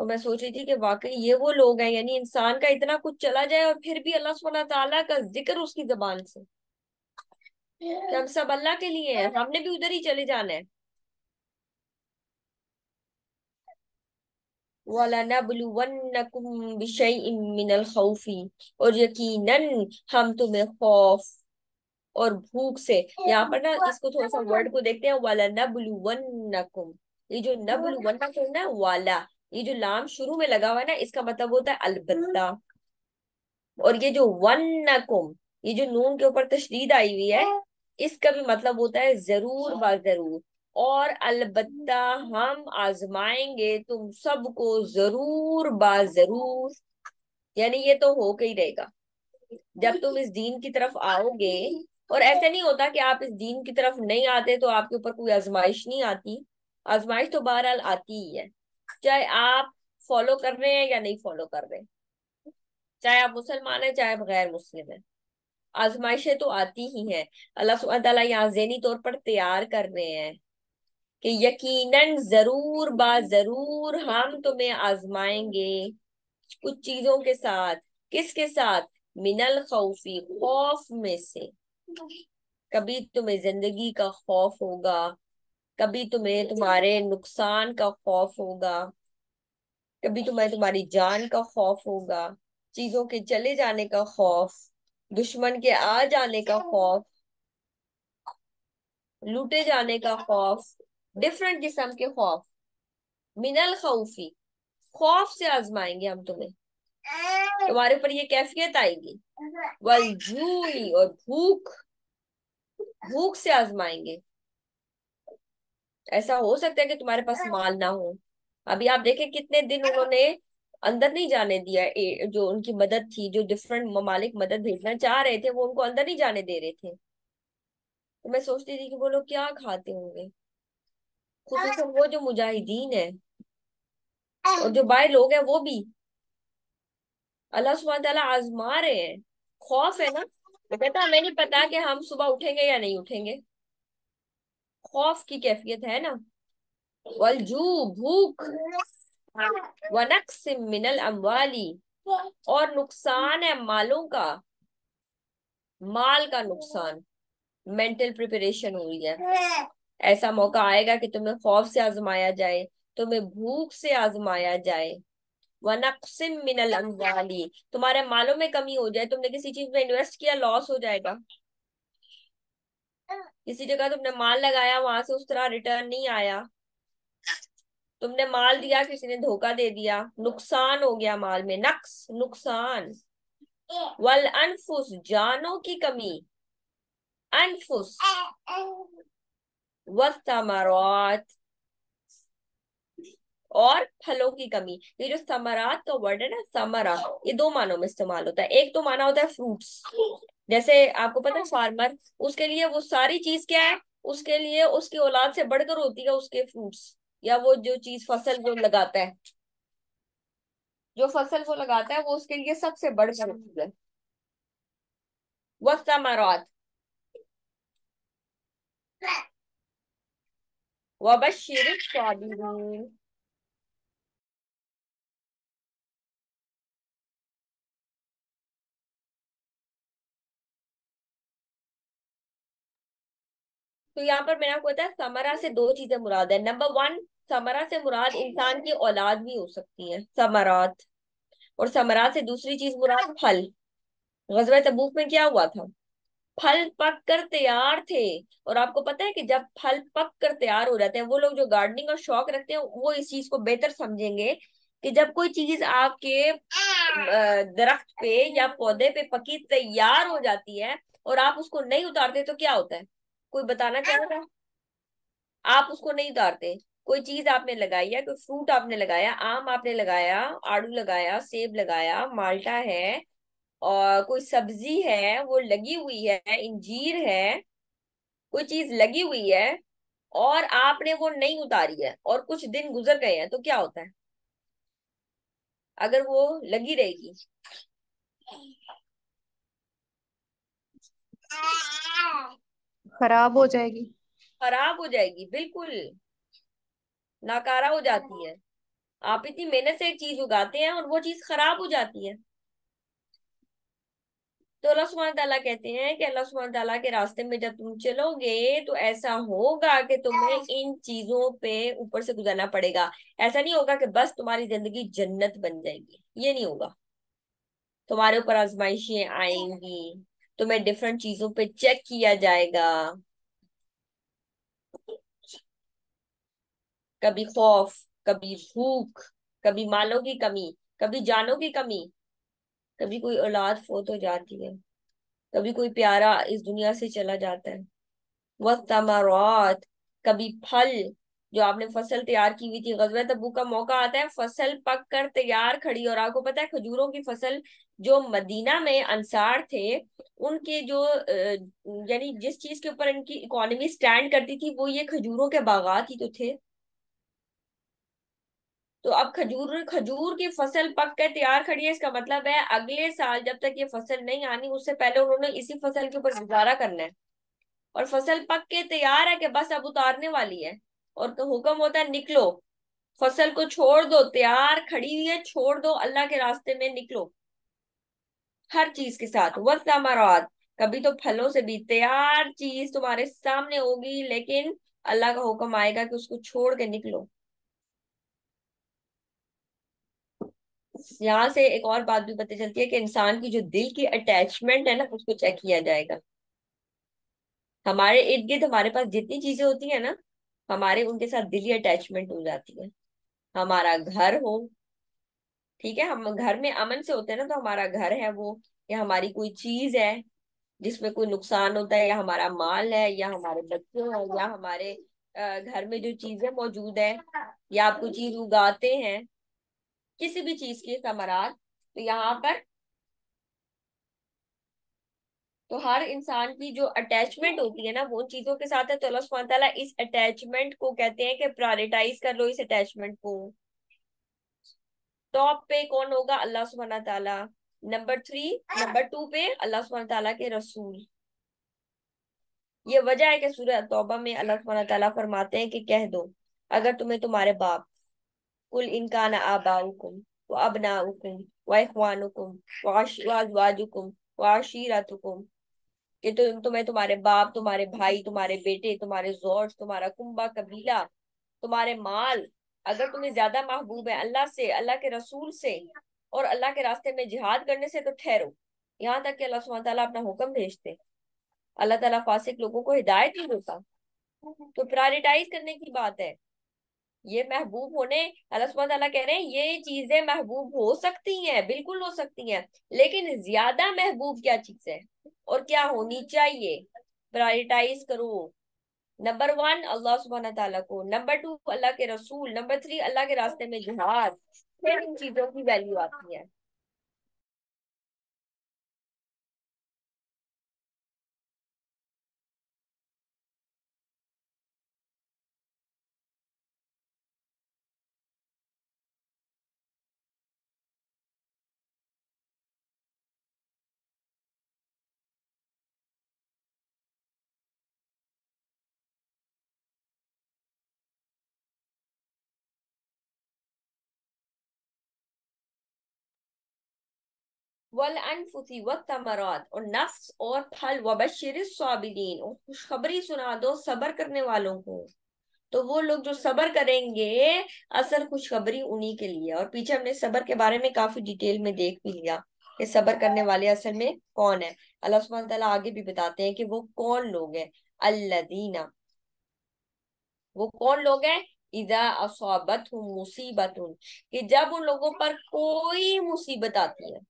और मैं सोच रही थी कि वाकई ये वो लोग हैं, यानी इंसान का इतना कुछ चला जाए और फिर भी अल्लाह सुबहाना ताला का ज़िक्र उसकी जबान से। कि हम सब अल्लाह के लिए हैं, हमने भी उधर ही चले जाना है। और यकीनन हम तुम्हें खौफ और भूख से, यहाँ पर ना इसको थोड़ा सा वर्ड को देखते हैं, वलनबलुवन्नकुम। ये जो नबलुवन्नकुम ना, वाला ये जो लाम शुरू में लगा हुआ है ना इसका मतलब होता है अलबत्ता। और ये जो वन्नकुम ये जो नून के ऊपर तशदीद आई हुई है इसका भी मतलब होता है ज़रूर बा ज़रूर। और अलबत्ता हम आजमाएँगे तुम सबको ज़रूर बा ज़रूर। यानी ये तो हो के ही रहेगा। जब तुम इस दीन की तरफ़ आओगे और ऐसे नहीं होता कि आप इस दीन की तरफ़ नहीं आते तो आपके ऊपर कोई आजमाइश नहीं आती। आजमाइश तो बहरहाल आती ही है। चाहे आप फॉलो कर रहे हैं या नहीं फॉलो कर रहे चाहे आप मुसलमान है, चाहे गैर मुस्लिम है। आजमाइशें तो आती ही हैं। अल्लाह तआला यहाँ ज़हनी तौर पर तैयार कर रहे हैं कि यकीनन ज़रूर बा ज़रूर हम तुम्हें आजमाएँगे कुछ चीज़ों के साथ। किसके साथ? मिनल खौफी, खौफ में से। कभी तुम्हें ज़िंदगी का खौफ होगा कभी तुम्हें तुम्हारे नुकसान का खौफ होगा, कभी तुम्हें तुम्हारी जान का खौफ होगा, चीज़ों के चले जाने का खौफ, दुश्मन के आ जाने का खौफ, लूटे जाने का खौफ डिफरेंट किस्म के खौफ। मिनल खौफी, खौफ से आजमाएँगे हम तुम्हें। तुम्हारे ऊपर ये कैफियत आएगी। वलजूई और भूख भूख से आजमाएँगे। ऐसा हो सकता है कि तुम्हारे पास माल ना हो। अभी आप देखें कितने दिन उन्होंने अंदर नहीं जाने दिया ए, जो उनकी मदद थी जो डिफरेंट ममालिक मदद भेजना चाह रहे थे वो उनको अंदर नहीं जाने दे रहे थे। तो मैं सोचती थी कि वो लोग क्या खाते होंगे? खुसूसन वो जो मुजाहिदीन है और जो बाहर लोग हैं वो भी। अल्लाह सुबहान ताला आजमा रहे हैं। खौफ है ना? कहता हमें नहीं पता कि हम सुबह उठेंगे या नहीं उठेंगे। खौफ की कैफियत है ना? वलजू, भूख वनक्स मिनल अमवाली। और नुकसान है मालों का। माल का नुकसान। मेंटल प्रिपरेशन हो रही है ऐसा मौका आएगा कि तुम्हें खौफ से आजमाया जाए, तुम्हें भूख से आजमाया जाए। वनक्सिम मिनल अमवाली। तुम्हारे मालों में कमी हो जाए, तुमने किसी चीज़ में इन्वेस्ट किया लॉस हो जाएगा। किसी जगह तुमने माल लगाया वहाँ से उस तरह रिटर्न नहीं आया। तुमने माल दिया किसी ने धोखा दे दिया। नुकसान हो गया माल में। नक्स नुकसान। वल अनफुस जानों की कमी। अनफुस। वस्तमरात। और फलों की कमी। ये जो समरात का वर्ड है ना समरा ये दो मानों में इस्तेमाल होता है। एक तो माना होता है फ्रूट्स जैसे आपको पता है फार्मर उसके लिए वो सारी चीज़ क्या है? उसके लिए उसकी औलाद से बढ़कर होती है उसके फ्रूट्स या वो जो चीज़, फ़सल जो लगाता है, जो फ़सल वो लगाता है, वो उसके लिए सबसे बढ़कर होती है। वस्तमरात वबश्शिर साबिरीन तो यहाँ पर मैंने आपको बताया समरा से दो चीज़ें मुराद है। नंबर वन समरा से मुराद इंसान की औलाद भी हो सकती है, समरात। और समरात से दूसरी चीज़ मुराद फल। गजवा तबूक में क्या हुआ था? फल पक कर तैयार थे। और आपको पता है कि जब फल पक कर तैयार हो जाते हैं, वो लोग जो गार्डनिंग का शौक रखते हैं, वो इस चीज़ को बेहतर समझेंगे कि जब कोई चीज़ आपके दरख्त पे या पौधे पे पकी तैयार हो जाती है और आप उसको नहीं उतारते तो क्या होता है? कोई बताना चाहेगा आप उसको नहीं उतारते। कोई चीज़ आपने लगाई है कोई फ्रूट आपने लगाया, आम आपने लगाया, आड़ू लगाया, सेब लगाया, माल्टा है और कोई सब्ज़ी है, वो लगी हुई है, इंजीर है, कोई चीज़ लगी हुई है और आपने वो नहीं उतारी है और कुछ दिन गुजर गए हैं तो क्या होता है? अगर वो लगी रहेगी। खराब हो जाएगी। खराब हो जाएगी, बिल्कुल। नाकारा हो जाती है। आप इतनी मेहनत से एक चीज़ उगाते हैं और वो चीज़ खराब हो जाती है। तो अल्लाह सुबहान ताला कहते हैं कि अल्लाह सुबहान तला के रास्ते में जब तुम चलोगे तो ऐसा होगा कि तुम्हें इन चीज़ों पे ऊपर से गुजरना पड़ेगा। ऐसा नहीं होगा कि बस तुम्हारी ज़िंदगी जन्नत बन जाएगी। ये नहीं होगा। तुम्हारे ऊपर आजमाइशें आएँगी। तुम्हें डिफरेंट चीज़ों पे चेक किया जाएगा। कभी खौफ, कभी भूख, कभी मालों की कमी, कभी जानों की कमी, कभी कोई औलाद फोत हो जाती है, कभी कोई प्यारा इस दुनिया से चला जाता है। वह तमारात कभी फल, जो आपने फ़सल तैयार की हुई थी गजवा तबू का मौका आता है, फ़सल पक कर तैयार खड़ी और आपको पता है खजूरों की फ़सल जो मदीना में अंसार थे, उनके जो यानी जिस चीज़ के ऊपर इनकी इकोनॉमी स्टैंड करती थी, वो ये खजूरों के बागात ही तो थे। तो अब खजूर खजूर की फ़सल पक कर तैयार खड़ी है, इसका मतलब है अगले साल जब तक ये फ़सल नहीं आनी, उससे पहले उन्होंने इसी फ़सल के ऊपर गुजारा करना है। और फ़सल पक के तैयार है कि बस अब उतारने वाली है, और तो हुक्म होता है निकलो, फ़सल को छोड़ दो, तैयार खड़ी हुई है, छोड़ दो, अल्लाह के रास्ते में निकलो। हर चीज़ के साथ। वसमरात कभी तो फलों से भी तैयार चीज़ तुम्हारे सामने होगी, लेकिन अल्लाह का हुक्म आएगा कि उसको छोड़ के निकलो। यहाँ से एक और बात भी पता चलती है कि इंसान की जो दिल की अटैचमेंट है ना, उसको चेक किया जाएगा। हमारे इर्द गिर्द हमारे पास जितनी चीज़ें होती है ना, हमारे उनके साथ दिली अटैचमेंट हो जाती है। हमारा घर हो ठीक है, हम घर में अमन से होते हैं ना तो हमारा घर है वो, या हमारी कोई चीज़ है, जिसमें कोई नुकसान होता है, या हमारा माल है, या हमारे बच्चे हैं, या हमारे घर में जो चीज़ें मौजूद है, या आप कोई चीज़ उगाते हैं, किसी भी चीज़ की समरात तो यहाँ पर तो हर इंसान की जो अटैचमेंट होती है ना, वो चीज़ों के साथ है तो अल्लाह इस अटैचमेंट को कहते हैं कि प्रायोरिटाइज कर लो, इस अटैचमेंट को। टॉप पे कौन होगा? अल्लाह सुब्हानहू तआला नंबर थ्री, नंबर टू पे अल्लाह सुब्हानहू तआला के रसूल। ये वजह है कि सूरह तौबा में अल्लाह सुब्हानहू तआला फरमाते हैं कि कह दो, अगर तुम्हें तुम्हारे बाप, कुल इनकान आबाउकुम व अबनाउकुम व इखवानुकुम व अज़वाजुकुम व अशीरतुकुम, कि तो तुम्हें तुम्हारे बाप, तुम्हारे भाई, तुम्हारे बेटे, तुम्हारे जोर्स तुम्हारा कुंबा कबीला, तुम्हारे माल अगर तुम्हें ज़्यादा महबूब है अल्लाह से, अल्लाह के रसूल से और अल्लाह के रास्ते में जिहाद करने से तो ठहरो। यहाँ तक कि अल्लाह सुबहान ताला अपना हुक्म भेजते। अल्लाह ताला फासिक लोगों को हिदायत नहीं देता। तो प्रायोरिटाइज करने की बात है। ये महबूब होने, अल्लाह सुबहान कह रहे हैं, ये चीज़ें महबूब हो सकती हैं, बिल्कुल हो सकती हैं, लेकिन ज़्यादा महबूब क्या चीज़ है? और क्या होनी चाहिए? प्रायोरिटाइज करो। नंबर वन अल्लाह सुबहाना तला को. नंबर टू अल्लाह के रसूल नंबर थ्री अल्लाह के रास्ते में जिहाद फिर इन चीज़ों की वैल्यू आती है. वल अनफुसी व तमरात और नफ्स और फल वबशिर और खुशखबरी सुना दो सबर करने वालों को तो वो लोग जो सबर करेंगे, असल खुशखबरी उन्हीं के लिए और पीछे हमने सबर के बारे में काफ़ी डिटेल में देख भी लिया कि सबर करने वाले असल में कौन है। अल्लाह सुब्हानहू तआला आगे भी बताते हैं कि वो कौन लोग हैं। अल्लदीना वो कौन लोग हैं? असौबत मुसीबत कि जब उन लोगों पर कोई मुसीबत आती है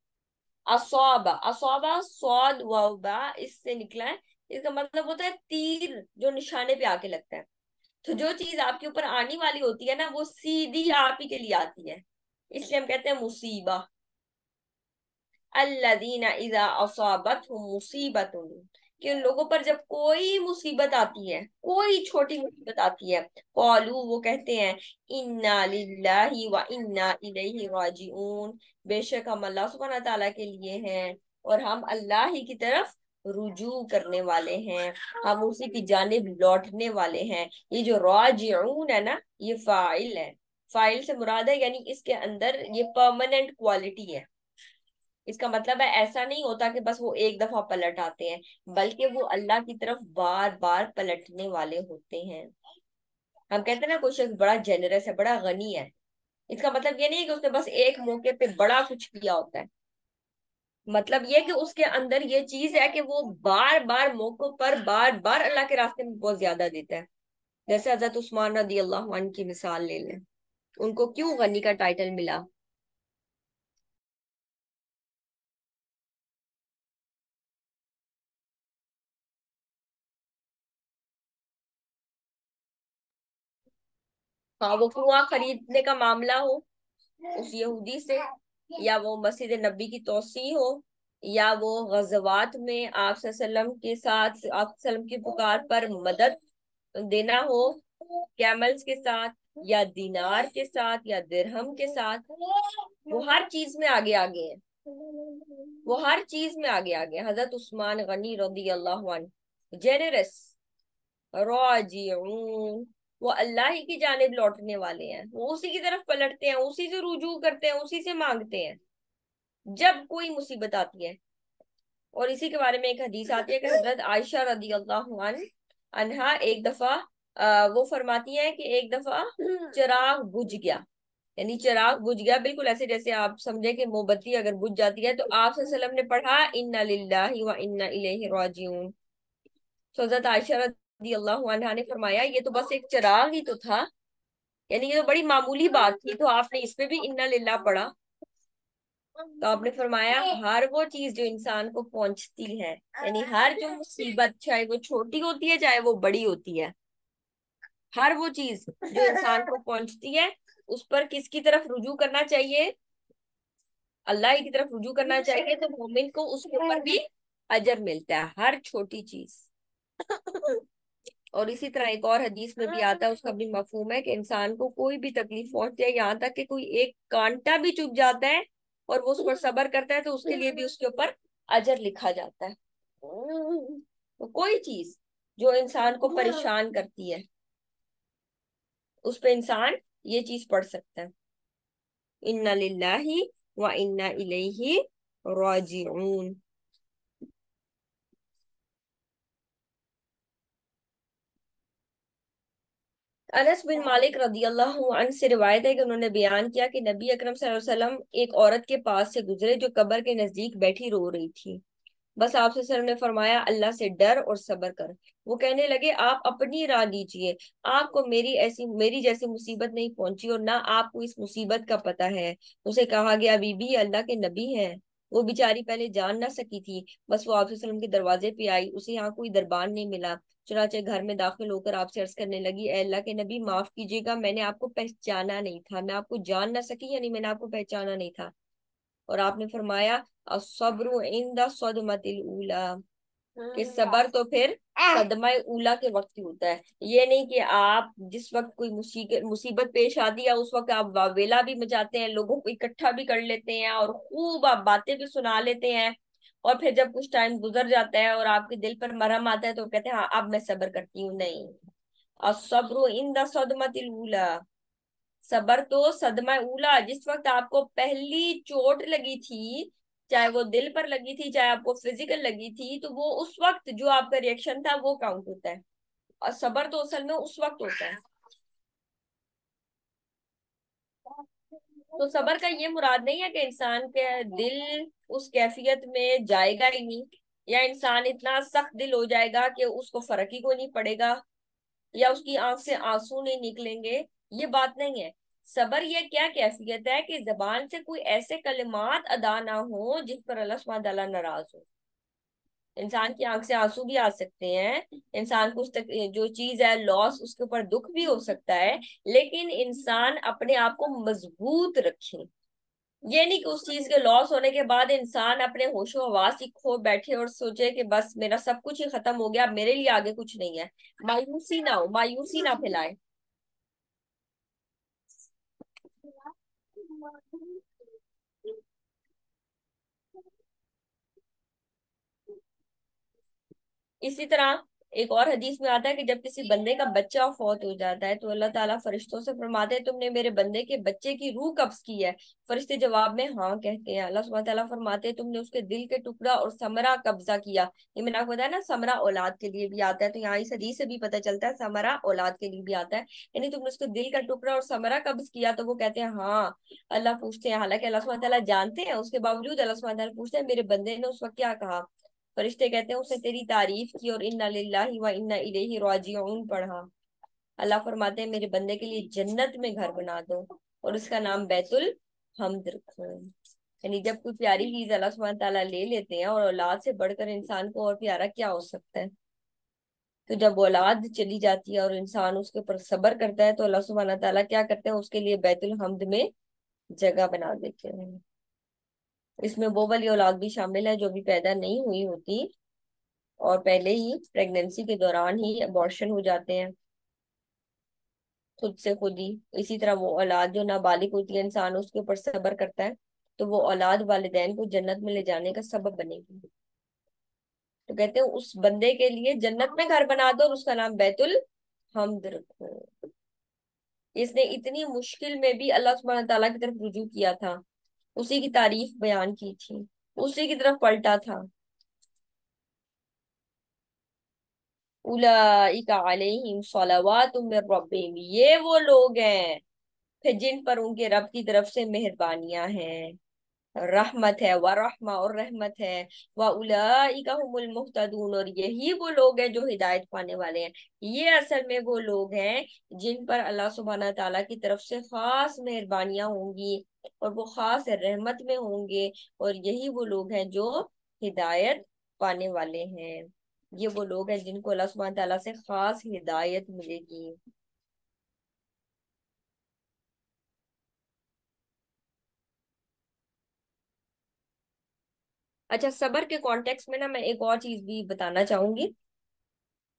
असौबा असौबा स्वाद वबा इससे निकला है इसका मतलब होता है तीर जो निशाने पे आके लगता है। तो जो चीज़ आपके ऊपर आने वाली होती है ना, वो सीधी आप ही के लिए आती है। इसलिए हम कहते हैं मुसीबा। अल्लादीना इजा असाबत मुसीबत कि उन लोगों पर जब कोई मुसीबत आती है, कोई छोटी मुसीबत आती है, कौलू वो कहते हैं, इन्ना लिल्लाहि व इन्ना इलैहि राजिऊन। बेशक हम अल्लाह सुब्हानहू तआला के लिए हैं और हम अल्लाह ही की तरफ़ रुजू करने वाले हैं, हम उसी की जानिब लौटने वाले हैं। ये जो राजिऊन है ना, ये फ़ाइल है। फ़ाइल से मुराद है, यानी इसके अंदर ये परमानेंट क्वालिटी है। इसका मतलब है ऐसा नहीं होता कि बस वो एक दफ़ा पलट आते हैं, बल्कि वो अल्लाह की तरफ़ बार बार पलटने वाले होते हैं। हम कहते हैं ना कोई शख्स बड़ा जेनरस है, बड़ा गनी है। इसका मतलब ये नहीं कि उसने बस एक मौके पे बड़ा कुछ किया होता है। मतलब ये कि उसके अंदर ये चीज़ है कि वो बार बार मौकों पर बार बार अल्लाह के रास्ते में बहुत ज़्यादा देता है। जैसे हज़रत उस्मान रदी अल्लाह की मिसाल ले लें। उनको क्यों गनी का टाइटल मिला? हाँ वो कुआँ खरीदने का मामला हो, उस यहूदी से, या वो मस्जिद नबी की तोसी हो, या वो गजवात में आप के साथ, आप की पुकार पर मदद देना हो, कैमल्स के साथ, या दीनार के साथ, या दिरहम के साथ, वो हर चीज़ में आगे आगे है। वो हर चीज़ में आगे आगे हज़रत उस्मान गनी रदी अल्लाह जेनरस, राजिऊन। वो अल्लाह ही की जानब लौटने वाले हैं। वो उसी की तरफ़ पलटते हैं उसी से रुजू करते हैं उसी से मांगते हैं। जब कोई मुसीबत आती है और इसी के बारे में एक हदीस आती है कि हज़रत आयशा रदी अल्लाह अनहा एक दफ़ा वो फरमाती है कि एक दफ़ा चिराग बुझ गया। यानी चिराग बुझ गया बिल्कुल ऐसे जैसे आप समझे कि मोमबत्ती अगर बुझ जाती है तो आप वसल्लम ने पढ़ा इन्ना लिल्लाहि व इन्ना इलैहि राजिऊन। तो हज़रत आयशा अल्लाह ने फरमाया, ये तो बस एक चिराग ही तो था। यानी ये तो बड़ी मामूली बात थी तो आपने इसमें भी इन्ना लिल्ला पढ़ा। तो आपने फरमाया, हर वो चीज़ जो इंसान को पहुँचती है, यानी हर जो मुसीबत, चाहे वो छोटी होती है, चाहे वो बड़ी होती है, हर वो चीज़ जो इंसान को पहुँचती है, उस पर किसकी तरफ़ रुजू करना चाहिए? अल्लाह की तरफ़ रुजू करना चाहिए तो मोमिन को उसके ऊपर भी अजर मिलता है, हर छोटी चीज़। और इसी तरह एक और हदीस में भी आता है उसका भी मफहूम है कि इंसान को कोई भी तकलीफ़ पहुँचती है यहाँ तक कि कोई एक कांटा भी चुप जाता है और वो उस पर सबर करता है तो उसके लिए भी उसके ऊपर अजर लिखा जाता है। तो कोई चीज़ जो इंसान को परेशान करती है उस पर इंसान ये चीज़ पढ़ सकता है। इन्ना लिल्लाही व इन्ना इलैहि राजिऊन। अनस बिन मालिक रदी अल्लाह से रिवायत है कि उन्होंने बयान किया कि नबी अकरम वसल्लम एक औरत के पास से गुजरे जो कब्र के नज़दीक बैठी रो रही थी। बस आप वसल्लम ने फरमाया, अल्लाह से डर और सब्र कर। वो कहने लगे, आप अपनी राह लीजिए। आपको मेरी ऐसी, मेरी जैसी मुसीबत नहीं पहुँची और ना आपको इस मुसीबत का पता है। उसे कहा गया, बीबी, अल्लाह के नबी है। वो बेचारी पहले जान ना सकी थी। बस वो आपसे के दरवाजे पे आई, उसे यहाँ कोई दरबार नहीं मिला। चुनाचे घर में दाखिल होकर आपसे अर्ज़ करने लगी अल्लाह के नबी, माफ़ कीजिएगा, मैंने आपको पहचाना नहीं था। मैं आपको जान ना सकी यानी मैंने आपको पहचाना नहीं था। और आपने फरमाया सब्र कि सबर तो फिर सदमा उला के वक्त ही होता है। ये नहीं कि आप जिस वक्त कोई मुसीबत पेश आती है उस वक्त आप वावेला भी मचाते हैं लोगों को इकट्ठा भी कर लेते हैं और खूब आप बातें भी सुना लेते हैं और फिर जब कुछ टाइम गुजर जाता है और आपके दिल पर मरहम आता है तो कहते हैं हाँ अब मैं सबर करती हूँ। नहीं। और सब्र इन दसदमतिलूला सबर तो सदमा उला जिस वक्त आपको पहली चोट लगी थी चाहे वो दिल पर लगी थी, चाहे आपको फ़िज़िकल लगी थी तो वो उस वक्त जो आपका रिएक्शन था वो काउंट होता है। और सबर तो असल में उस वक्त होता है। तो सबर का ये मुराद नहीं है कि इंसान के दिल उस कैफियत में जाएगा ही नहीं, या इंसान इतना सख्त दिल हो जाएगा कि उसको फ़र्क ही को नहीं पड़ेगा, या उसकी आँख से आँसू नहीं निकलेंगे, ये बात नहीं है। सबर ये क्या कैफियत है कि जबान से कोई ऐसे कलिमात अदा ना हो जिस पर अल्लाह नाराज़ हो। इंसान की आँख से आँसू भी आ सकते हैं, इंसान को उस तक जो चीज़ है लॉस उसके ऊपर दुख भी हो सकता है, लेकिन इंसान अपने आप को मज़बूत रखे। ये नहीं कि उस चीज़ के लॉस होने के बाद इंसान अपने होशो हवास ही खो बैठे और सोचे कि बस मेरा सब कुछ ही खत्म हो गया, मेरे लिए आगे कुछ नहीं है। मायूसी ना हो, मायूसी ना फैलाए। इसी तरह एक और हदीस में आता है कि जब किसी बंदे का बच्चा फौत हो जाता है तो अल्लाह ताला फरिश्तों से फरमाते हैं, तुमने मेरे बंदे के बच्चे की रूह कब्ज की है। फरिश्ते जवाब में हाँ कहते हैं। अल्लाह सुबह ताला फरमाते हैं, तुमने उसके दिल के टुकड़ा और समरा कब्जा किया। ये मैंने आपको बताया ना, समरा औलाद के लिए भी आता है। तो यहाँ इस हदीस से भी पता चलता है, समरा औलाद के लिए भी आता है। यानी तुमने उसके दिल का टुकड़ा और समरा कब्ज किया तो वो कहते हैं हाँ अल्लाह पूछते हैं। हालाँकि अल्लाह सुबह जानते हैं, उसके बावजूद अल्लाह सुबह पूछते हैं, मेरे बंदे ने उस वक्त क्या कहा? फरिश्ते कहते हैं उसने तेरी तारीफ़ की और इन्ना लिल्लाहि व इन्ना इलैहि राजिऊन पढ़ा। अल्लाह फरमाते हैं, मेरे बंदे के लिए जन्नत में घर बना दो और उसका नाम बैतुल हमद रखो। यानी जब कोई प्यारी चीज़ अल्लाह सुबहान ताला ले लेते हैं और औलाद से बढ़कर इंसान को और प्यारा क्या हो सकता है? तो जब औलाद चली जाती है और इंसान उसके ऊपर सबर करता है तो अल्लाह सुबहान ताला क्या करते हैं? उसके लिए बैतुल हमद में जगह बना देते हैं। इसमें वो वाली औलाद भी शामिल है जो भी पैदा नहीं हुई होती और पहले ही प्रेगनेंसी के दौरान ही अबॉर्शन हो जाते हैं। खुद से खुद ही। इसी तरह वो औलाद जो नाबालिग होती है इंसान, उसके ऊपर सबर करता है तो वो औलाद वालदेन को जन्नत में ले जाने का सबब बनेगी। तो कहते हैं उस बंदे के लिए जन्नत में घर बना दो और उसका नाम बैतुल हमद रखो। इसने इतनी मुश्किल में भी अल्लाह सुबहान ताला की तरफ़ रुजू किया था। उसी की तारीफ़ बयान की थी। उसी की तरफ़ पलटा था। ये वो लोग हैं, फिर जिन पर उनके रब की तरफ़ से मेहरबानियाँ हैं। रहमत है व रहमा और रहमत है व उलाइका मुहतदून और यही वो लोग हैं जो हिदायत पाने वाले हैं ये असल में वो लोग हैं जिन पर अल्लाह सुबहाना ताला की तरफ़ से खास मेहरबानियाँ होंगी और वो खास रहमत में होंगे और यही वो लोग हैं जो हिदायत पाने वाले हैं ये वो लोग हैं जिनको अल्लाह सुबहान ताला से खास हिदायत मिलेगी अच्छा सबर के कॉन्टेक्स्ट में ना मैं एक और चीज़ भी बताना चाहूँगी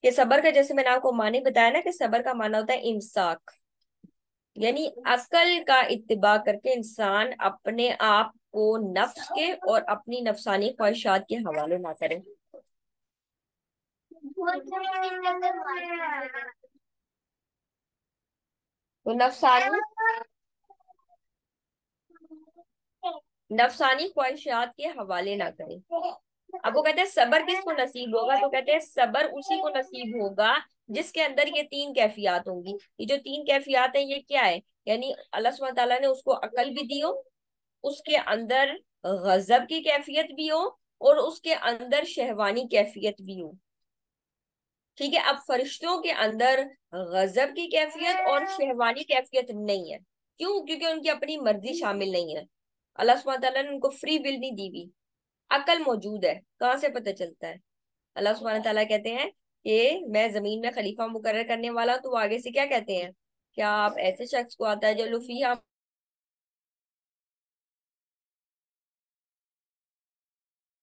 कि सबर का जैसे मैंने आपको माने बताया ना कि सबर का माना होता है इमसाक यानी अकल का इतबा करके इंसान अपने आप को नफ्स के और अपनी नफसानी ख्वाहिशात के हवाले ना करे। तो नफसानी नफसानी ख्वाहिशात के हवाले ना करें। अब वो कहते हैं सबर किसको नसीब होगा? तो कहते हैं सबर उसी को नसीब होगा जिसके अंदर ये तीन कैफियात होंगी। ये जो तीन कैफियात है ये क्या है? यानी अल्लाह सुबहान ताला ने उसको अकल भी दी हो उसके अंदर गजब की कैफियत भी हो और उसके अंदर शहवानी कैफियत भी हो। ठीक है अब फरिश्तों के अंदर गजब की कैफियत और शहवानी कैफियत नहीं है। क्यों? क्योंकि उनकी अपनी मर्ज़ी शामिल नहीं है। अल्लाह सुबहान ताला ने उनको फ्री विल नहीं दी हुई। अकल मौजूद है कहाँ से पता चलता है? अल्लाह सुबहान ताला कहते हैं कि मैं ज़मीन में खलीफा मुकर करने वाला हूँ तो आगे से क्या कहते हैं? क्या आप ऐसे शख्स को आता है जो लुफिया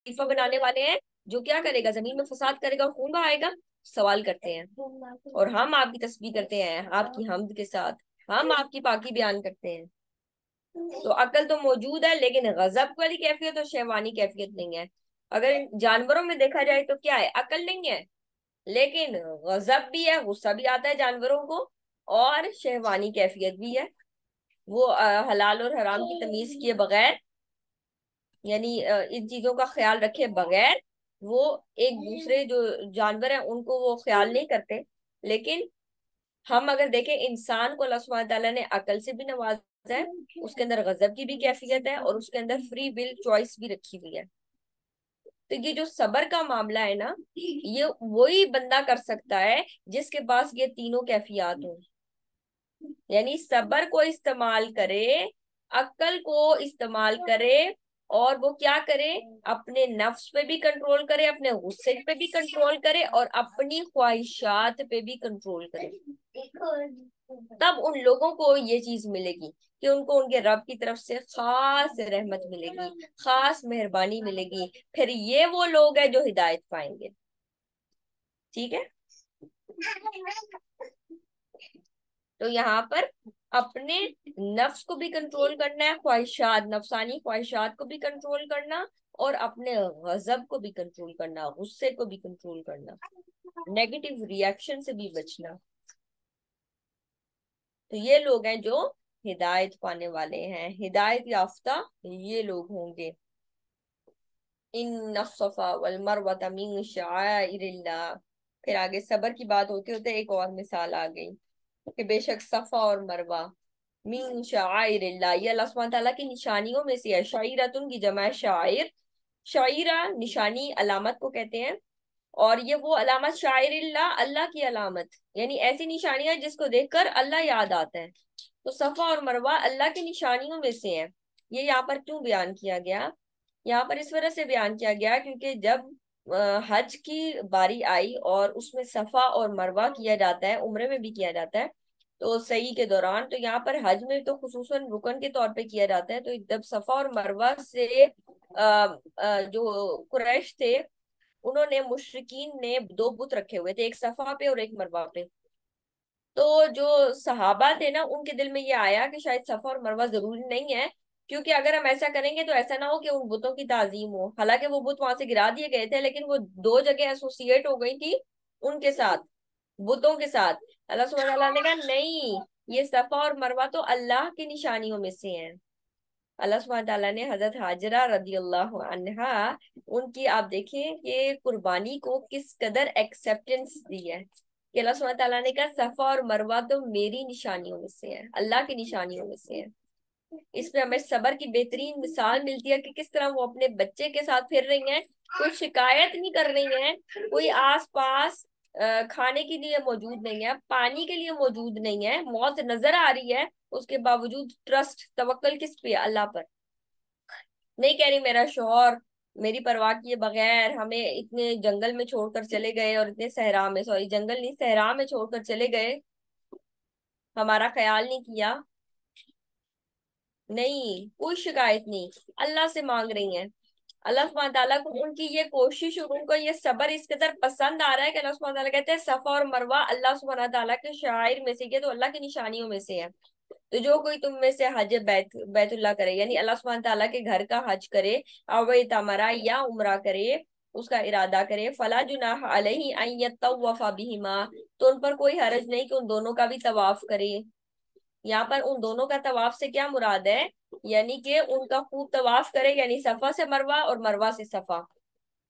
खलीफा बनाने वाले हैं जो क्या करेगा? ज़मीन में फसाद करेगा खून बहाएगा? सवाल करते हैं। और हम आपकी तस्वीर करते हैं आपकी हमद के साथ। हम आपकी पाकी बयान करते हैं। तो अकल तो मौजूद है, लेकिन गजब वाली कैफियत और शहवानी कैफियत नहीं है। अगर जानवरों में देखा जाए तो क्या है, अकल नहीं है, लेकिन गजब भी है, गुस्सा भी आता है जानवरों को, और शहवानी कैफियत भी है। वो हलाल और हराम की तमीज किए बगैर, यानी इन चीज़ों का ख्याल रखे बगैर, वो एक दूसरे जो जानवर है, उनको वो ख्याल नहीं करते। लेकिन हम अगर देखें, इंसान को अल्लाह ने अकल से भी नवाजा है उसके अंदर गजब की भी कैफियत है और उसके अंदर फ्री विल चॉइस भी रखी हुई है। तो ये जो सबर का मामला है ना ये वही बंदा कर सकता है जिसके पास ये तीनों कैफियात हो। यानी सबर को इस्तेमाल करे अक्ल को इस्तेमाल करे और वो क्या करे? अपने नफ्स पे भी कंट्रोल करे, अपने गुस्से पे भी कंट्रोल करे और अपनी ख्वाहिशात पे भी कंट्रोल करे। तब उन लोगों को ये चीज़ मिलेगी कि उनको उनके रब की तरफ़ से खास रहमत मिलेगी, खास मेहरबानी मिलेगी। फिर ये वो लोग हैं जो हिदायत पाएँगे। ठीक है? तो यहाँ पर अपने नफ्स को भी कंट्रोल करना है, ख्वाहिशात, नफसानी ख्वाहिशात को भी कंट्रोल करना और अपने गजब को भी कंट्रोल करना, गुस्से को भी कंट्रोल करना। नेगेटिव रिएक्शन से भी बचना। तो ये लोग हैं जो हिदायत पाने वाले हैं। हिदायत याफ्ता ये लोग होंगे। इन सफ़ा वल फिर आगे सबर की बात होते होते एक और मिसाल आ गई। कि बेशक सफ़ा और मरवा। मीन शाइरिल्लाह ये अल्लाह की निशानियों में से है। शाइरतुन की जमा शाइर। शाइरा निशानी अलामत को कहते हैं। और ये वो अलामत शायरिल्ला अल्लाह की अलामत। यानी ऐसी निशानियाँ जिसको देखकर अल्लाह याद आता है। तो सफ़ा और मरवा अल्लाह की निशानियों में से है। ये यहाँ पर क्यों बयान किया गया? यहाँ पर इस वजह से बयान किया गया क्योंकि जब हज की बारी आई और उसमें सफ़ा और मरवा किया जाता है, उम्र में भी किया जाता है तो सही के दौरान तो यहाँ पर हज में तो खसूसन रुकन के तौर पे किया जाता है तो जब सफ़ा और मरवा से आ, आ, जो कुरैश थे उन्होंने मुशरकिन ने दो बुत रखे हुए थे एक सफ़ा पे और एक मरवा पे। तो जो सहाबा थे ना उनके दिल में ये आया कि शायद सफ़ा और मरवा ज़रूरी नहीं है क्योंकि अगर हम ऐसा करेंगे तो ऐसा ना हो कि उन बुतों की ताजीम हो। हालाँकि वो बुत वहाँ से गिरा दिए गए थे लेकिन वो दो जगह एसोसिएट हो गई थी उनके साथ। बुतों के साथ। अल्लाह सुबह ने कहा, नहीं, ये सफ़ा और मरवा तो अल्लाह की निशानियों में से हैं। अल्लाह सुबहान ने हज़रत हाजरा रदी अल्लाह उनकी, आप देखें कि कुर्बानी को किस कदर एक्सेप्टेंस दी है कि अल्लाह सुबहान ने कहा, सफ़ा और मरवा तो मेरी निशानियों में से है, अल्लाह की निशानियों में से है। इसमें हमें सबर की बेहतरीन मिसाल मिलती है कि किस तरह वो अपने बच्चे के साथ फिर रही हैं, कोई शिकायत नहीं कर रही हैं, कोई आस पास खाने के लिए मौजूद नहीं है, पानी के लिए मौजूद नहीं है, मौत नज़र आ रही है, उसके बावजूद ट्रस्ट तवक्ल किस पे अल्लाह पर। नहीं कह रही मेरा शोहर, मेरी परवाह किए बगैर हमें इतने जंगल में छोड़कर चले गए और इतने सहरा में सॉरी जंगल नहीं, सहरा में छोड़कर चले गए। हमारा ख्याल नहीं किया। नहीं, कोई शिकायत नहीं। अल्लाह से मांग रही हैं। अल्लाह को उनकी ये कोशिश और उनको ये सबर इस कदर पसंद आ रहा है कि अल्लाह सुबहान कहते हैं, सफ़ा और मरवा अल्लाह सुबहान के शायर में से ये तो अल्लाह की निशानियों में से है। तो जो कोई तुम में से हज बैत, बैतुल्ला करे, यानी अल्लाह सुबहान ताला के घर का हज करे, अवै तमरा या उमरा करे, उसका इरादा करे, फला जुनाह अलैहि बिहिमा तो उन पर कोई हरज नहीं कि उन दोनों का भी तवाफ करे। यहाँ पर उन दोनों का तवाफ से क्या मुराद है? यानी कि उनका खूब तवाफ करे, यानी सफ़ा से मरवा और मरवा से सफ़ा।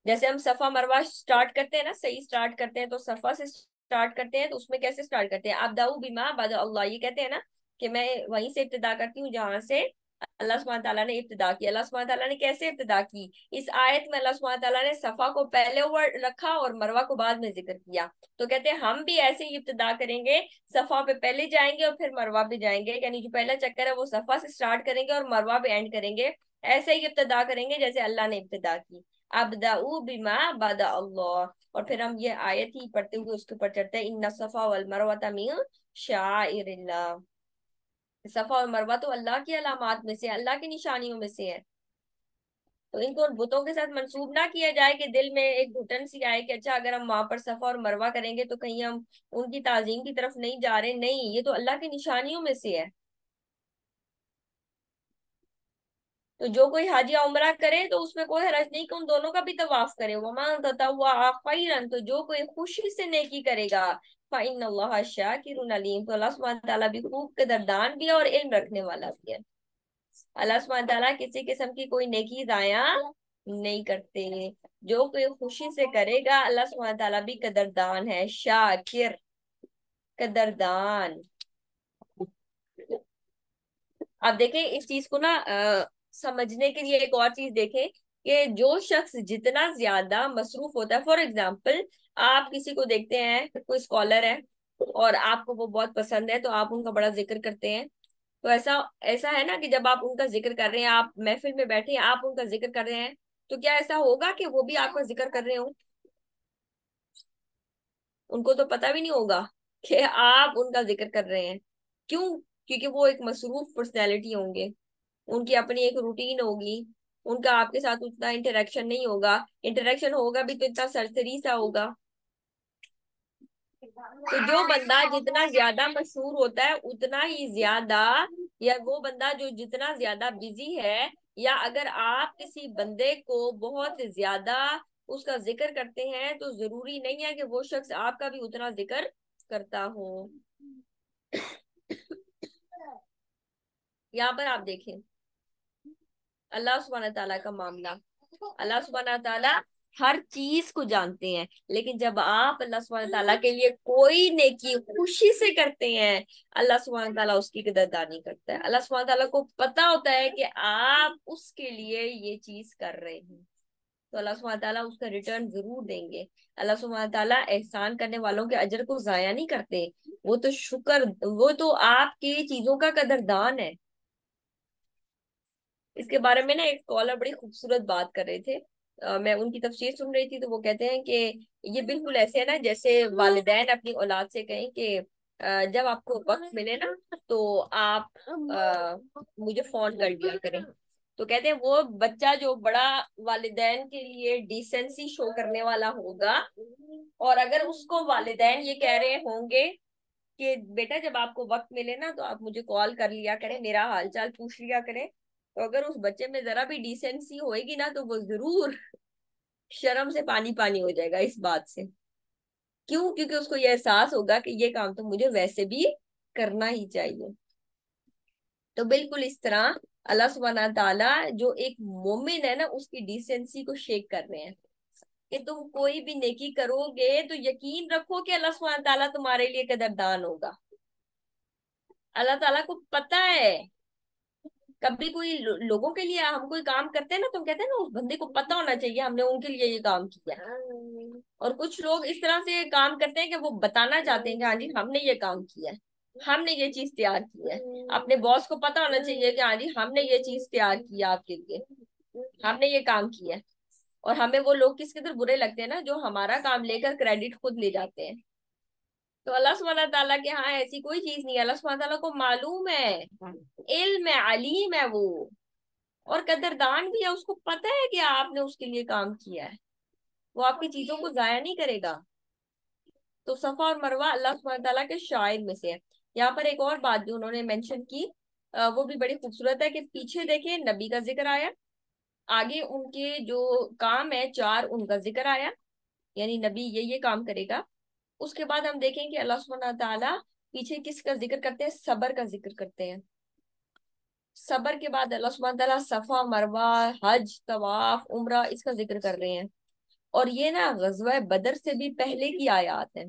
जैसे हम सफ़ा मरवा स्टार्ट करते हैं ना, सही स्टार्ट करते हैं तो सफ़ा से स्टार्ट करते हैं तो उसमें कैसे स्टार्ट करते हैं? आप दाऊ बीमा, बाद अल्लाह ये कहते हैं ना कि मैं वहीं से इब्तदा करती हूँ जहाँ से अल्लाह सुबहान ताला ने इब्तदा की। अल्लाह सुबहान ताला ने कैसे इब्तदा की? इस आयत में अल्लाह सुबहान ताला ने सफ़ा को पहले वर्ड रखा और मरवा को बाद में ज़िक्र किया। तो कहते हैं, हम भी ऐसे ही इब्तदा करेंगे, सफ़ा पे पहले जाएँगे और फिर मरवा पे जाएँगे। यानी जो पहला चक्कर है वो सफ़ा से स्टार्ट करेंगे और मरवा पे एंड करेंगे। ऐसे ही इब्तदा करेंगे जैसे अल्लाह ने इब्तदा की। अबदाऊ बिमा बदा अल्लाह। और फिर हम ये आयत ही पढ़ते हुए उसके ऊपर चढ़ते हैं इन सफ़ा वल मरवा मिन शाइरिल्लाह। सफ़ा और मरवा तो अल्लाह की अलामत में से अल्लाह की निशानियों में से है। तो इनको उन बुतों के साथ मंसूब ना किया जाए कि दिल में एक घुटन सी आए कि अच्छा अगर हम वहाँ पर सफ़ा और मरवा करेंगे तो कहीं हम उनकी ताजीम की तरफ़ नहीं जा रहे। नहीं, ये तो अल्लाह की निशानियों में से है। तो जो कोई हाजिया उमरा करे तो उसमें कोई हरज नहीं कि उन दोनों का भी तवाफ करे। वमान तो जो कोई खुशी से नेकी करेगा फ़ाइन भी खूब कदरदान भी और इल्म नहीं करते जो है। शाकिर अब देखें इस चीज़ को ना आ, समझने के लिए एक और चीज़ देखें कि जो शख्स जितना ज़्यादा मसरूफ होता है फॉर एग्ज़ाम्पल आप किसी को देखते हैं, कोई स्कॉलर है और आपको वो बहुत पसंद है तो आप उनका बड़ा ज़िक्र करते हैं। तो ऐसा ऐसा है ना कि जब आप उनका ज़िक्र कर रहे हैं, आप महफिल में बैठे हैं, आप उनका ज़िक्र कर रहे हैं तो क्या ऐसा होगा कि वो भी आपका ज़िक्र कर रहे हो? उनको तो पता भी नहीं होगा कि आप उनका ज़िक्र कर रहे हैं। क्यों? क्योंकि वो एक मसरूफ पर्सनैलिटी होंगे। उनकी अपनी एक रूटीन होगी। उनका आपके साथ उतना इंटरेक्शन नहीं होगा। इंटरेक्शन होगा भी तो इतना सरसरी सा होगा। तो जो बंदा जितना ज़्यादा मशहूर होता है उतना ही ज़्यादा या वो बंदा जो जितना ज़्यादा बिज़ी है या अगर आप किसी बंदे को बहुत ज़्यादा उसका ज़िक्र करते हैं तो ज़रूरी नहीं है कि वो शख्स आपका भी उतना ज़िक्र करता हो। यहाँ पर आप देखें। अल्लाह सुबहाना ताला का मामला। अल्लाह सुबहाना ताला हर चीज़ को जानते हैं लेकिन जब आप अल्लाह सुबहाना ताला के लिए कोई नेकी खुशी से करते हैं अल्लाह सुबहाना ताला उसकी कदरदानी करता है। अल्लाह सुबहाना ताला को पता होता है कि आप उसके लिए ये चीज़ कर रहे हैं। तो अल्लाह सुबहाना ताला उसका रिटर्न ज़रूर देंगे। अल्लाह सुबहाना ताला एहसान करने वालों के अजर को जाया नहीं करते। वो तो शुक्र वो तो आपके चीज़ों का कदरदान है। इसके बारे में ना एक कॉलर बड़ी खूबसूरत बात कर रहे थे। मैं उनकी तफसीर सुन रही थी तो वो कहते हैं कि ये बिल्कुल ऐसे है ना जैसे वालदेन अपनी औलाद से कहें कि जब आपको वक्त मिले ना तो आप आ, मुझे फ़ोन कर दिया करें। तो कहते हैं वो बच्चा जो बड़ा वालिदैन के लिए डिसेंसी शो करने वाला होगा और अगर उसको वालिदैन ये कह रहे होंगे कि बेटा जब आपको वक्त मिले ना तो आप मुझे कॉल कर लिया करें मेरा हालचाल पूछ लिया करें। तो अगर उस बच्चे में जरा भी डिसेंसी होएगी ना तो वो ज़रूर शर्म से पानी पानी हो जाएगा इस बात से। क्यों? क्योंकि उसको ये एहसास होगा कि ये काम तो मुझे वैसे भी करना ही चाहिए। तो बिल्कुल इस तरह अल्लाह सुबहाना ताला जो एक मोमिन है ना, उसकी डिसेंसी को शेक कर रहे हैं। कि तुम कोई भी नेकी करोगे तो यकीन रखो कि अल्लाह सुबहाना ताला तुम्हारे लिए कदरदान होगा। अल्लाह ताला को पता है कभी कोई लो, लोगों के लिए हम कोई काम करते हैं ना तो हम कहते हैं ना उस बंदे को पता होना चाहिए हमने उनके लिए ये काम किया और कुछ लोग इस तरह से काम करते हैं कि वो बताना चाहते हैं कि हाँ जी हमने ये काम किया है हमने ये चीज़ तैयार की है। अपने बॉस को पता होना चाहिए कि हाँ जी हमने ये चीज़ तैयार की है आपके लिए हमने ये काम किया है। और हमें वो लोग किस किधर बुरे लगते हैं ना जो हमारा काम लेकर क्रेडिट खुद ले जाते हैं। तो अल्लाह सुबहाना ताला के हाँ ऐसी कोई चीज़ नहीं है। अल्लाह सुबहाना ताला को मालूम है इल्म है अलीम है वो। और कदरदान भी है उसको पता है कि आपने उसके लिए काम किया है। वो आपकी चीज़ों को जाया नहीं करेगा। तो सफ़ा और मरवा अल्लाह सुबहाना ताला के शायर में से है। यहाँ पर एक और बात जो उन्होंने मेंशन की वो भी बड़ी खूबसूरत है कि पीछे देखे नबी का ज़िक्र आया। आगे उनके जो काम है चार उनका ज़िक्र आया। यानी नबी ये ये काम करेगा। उसके बाद हम देखें कि अल्लाह सुबहाना ताला पीछे किसका ज़िक्र करते हैं? सबर का ज़िक्र करते हैं। सबर के बाद अल्लाह सुबहाना ताला सफ़ा, मरवा, हज, तवाफ, उम्र, इसका ज़िक्र कर रहे हैं। और ये ना गजवा बदर से भी पहले की आयात है।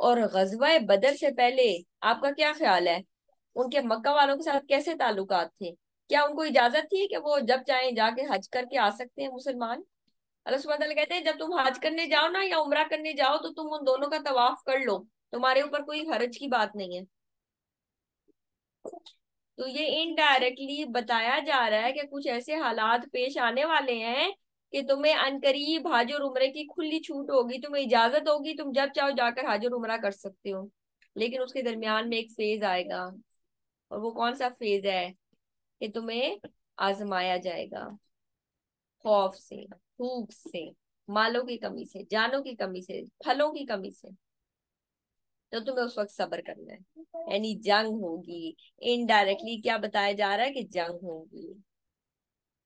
और गजवा बदर से पहले आपका क्या ख्याल है? उनके मक्का वालों के साथ कैसे ताल्लुकात थे? क्या उनको इजाज़त थी कि वो जब चाहे जाके हज करके आ सकते हैं मुसलमान? अल्लाह सुबह कहते हैं, जब तुम हज करने जाओ ना या उम्र करने जाओ तो तुम उन दोनों का तवाफ कर लो। तुम्हारे ऊपर कोई हरज की बात नहीं है। तो ये इनडायरेक्टली बताया जा रहा है कि कुछ ऐसे हालात पेश आने वाले हैं कि तुम्हें अनकरीब हाजिर उम्र की खुली छूट होगी, तुम्हें इजाज़त होगी, तुम जब चाहो जाकर हाजिर उम्र कर सकते हो। लेकिन उसके दरमियान में एक फ़ेज़ आएगा। और वो कौन सा फ़ेज़ है? कि तुम्हें आजमाया जाएगा। खौफ से। भूख से, मालों की कमी से, जानों की कमी से, फलों की कमी से। तो तुम्हें उस वक्त सब्र करना है। यानी जंग होगी इनडायरेक्टली क्या बताया जा रहा है कि जंग होगी।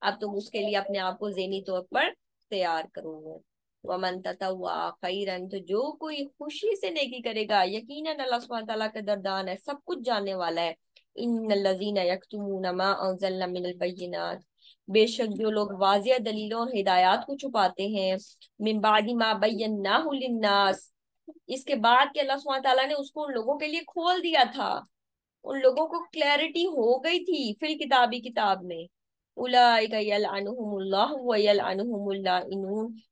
अब तुम उसके लिए अपने आप को जेनी तौर पर तैयार करोगे। वमन ततवा खैरन तो जो कोई खुशी से नेकी करेगा यकीन अल्लाह सुब्हानहू तआला का दरदान है, सब कुछ जानने वाला है। इन्नल्लज़ीना यक्तुमूना मा अंज़लना मिनल बय्यिनात। बेशक जो लोग वाजिया दलीलों और हिदायत को छुपाते हैं मिन बादी मा बय्यन्नाहु लिन्नास, इसके बाद के अल्लाह तआला ने उसको उन लोगों के लिए खोल दिया था, उन लोगों को क्लैरिटी हो गई थी फिल किताबी किताब में।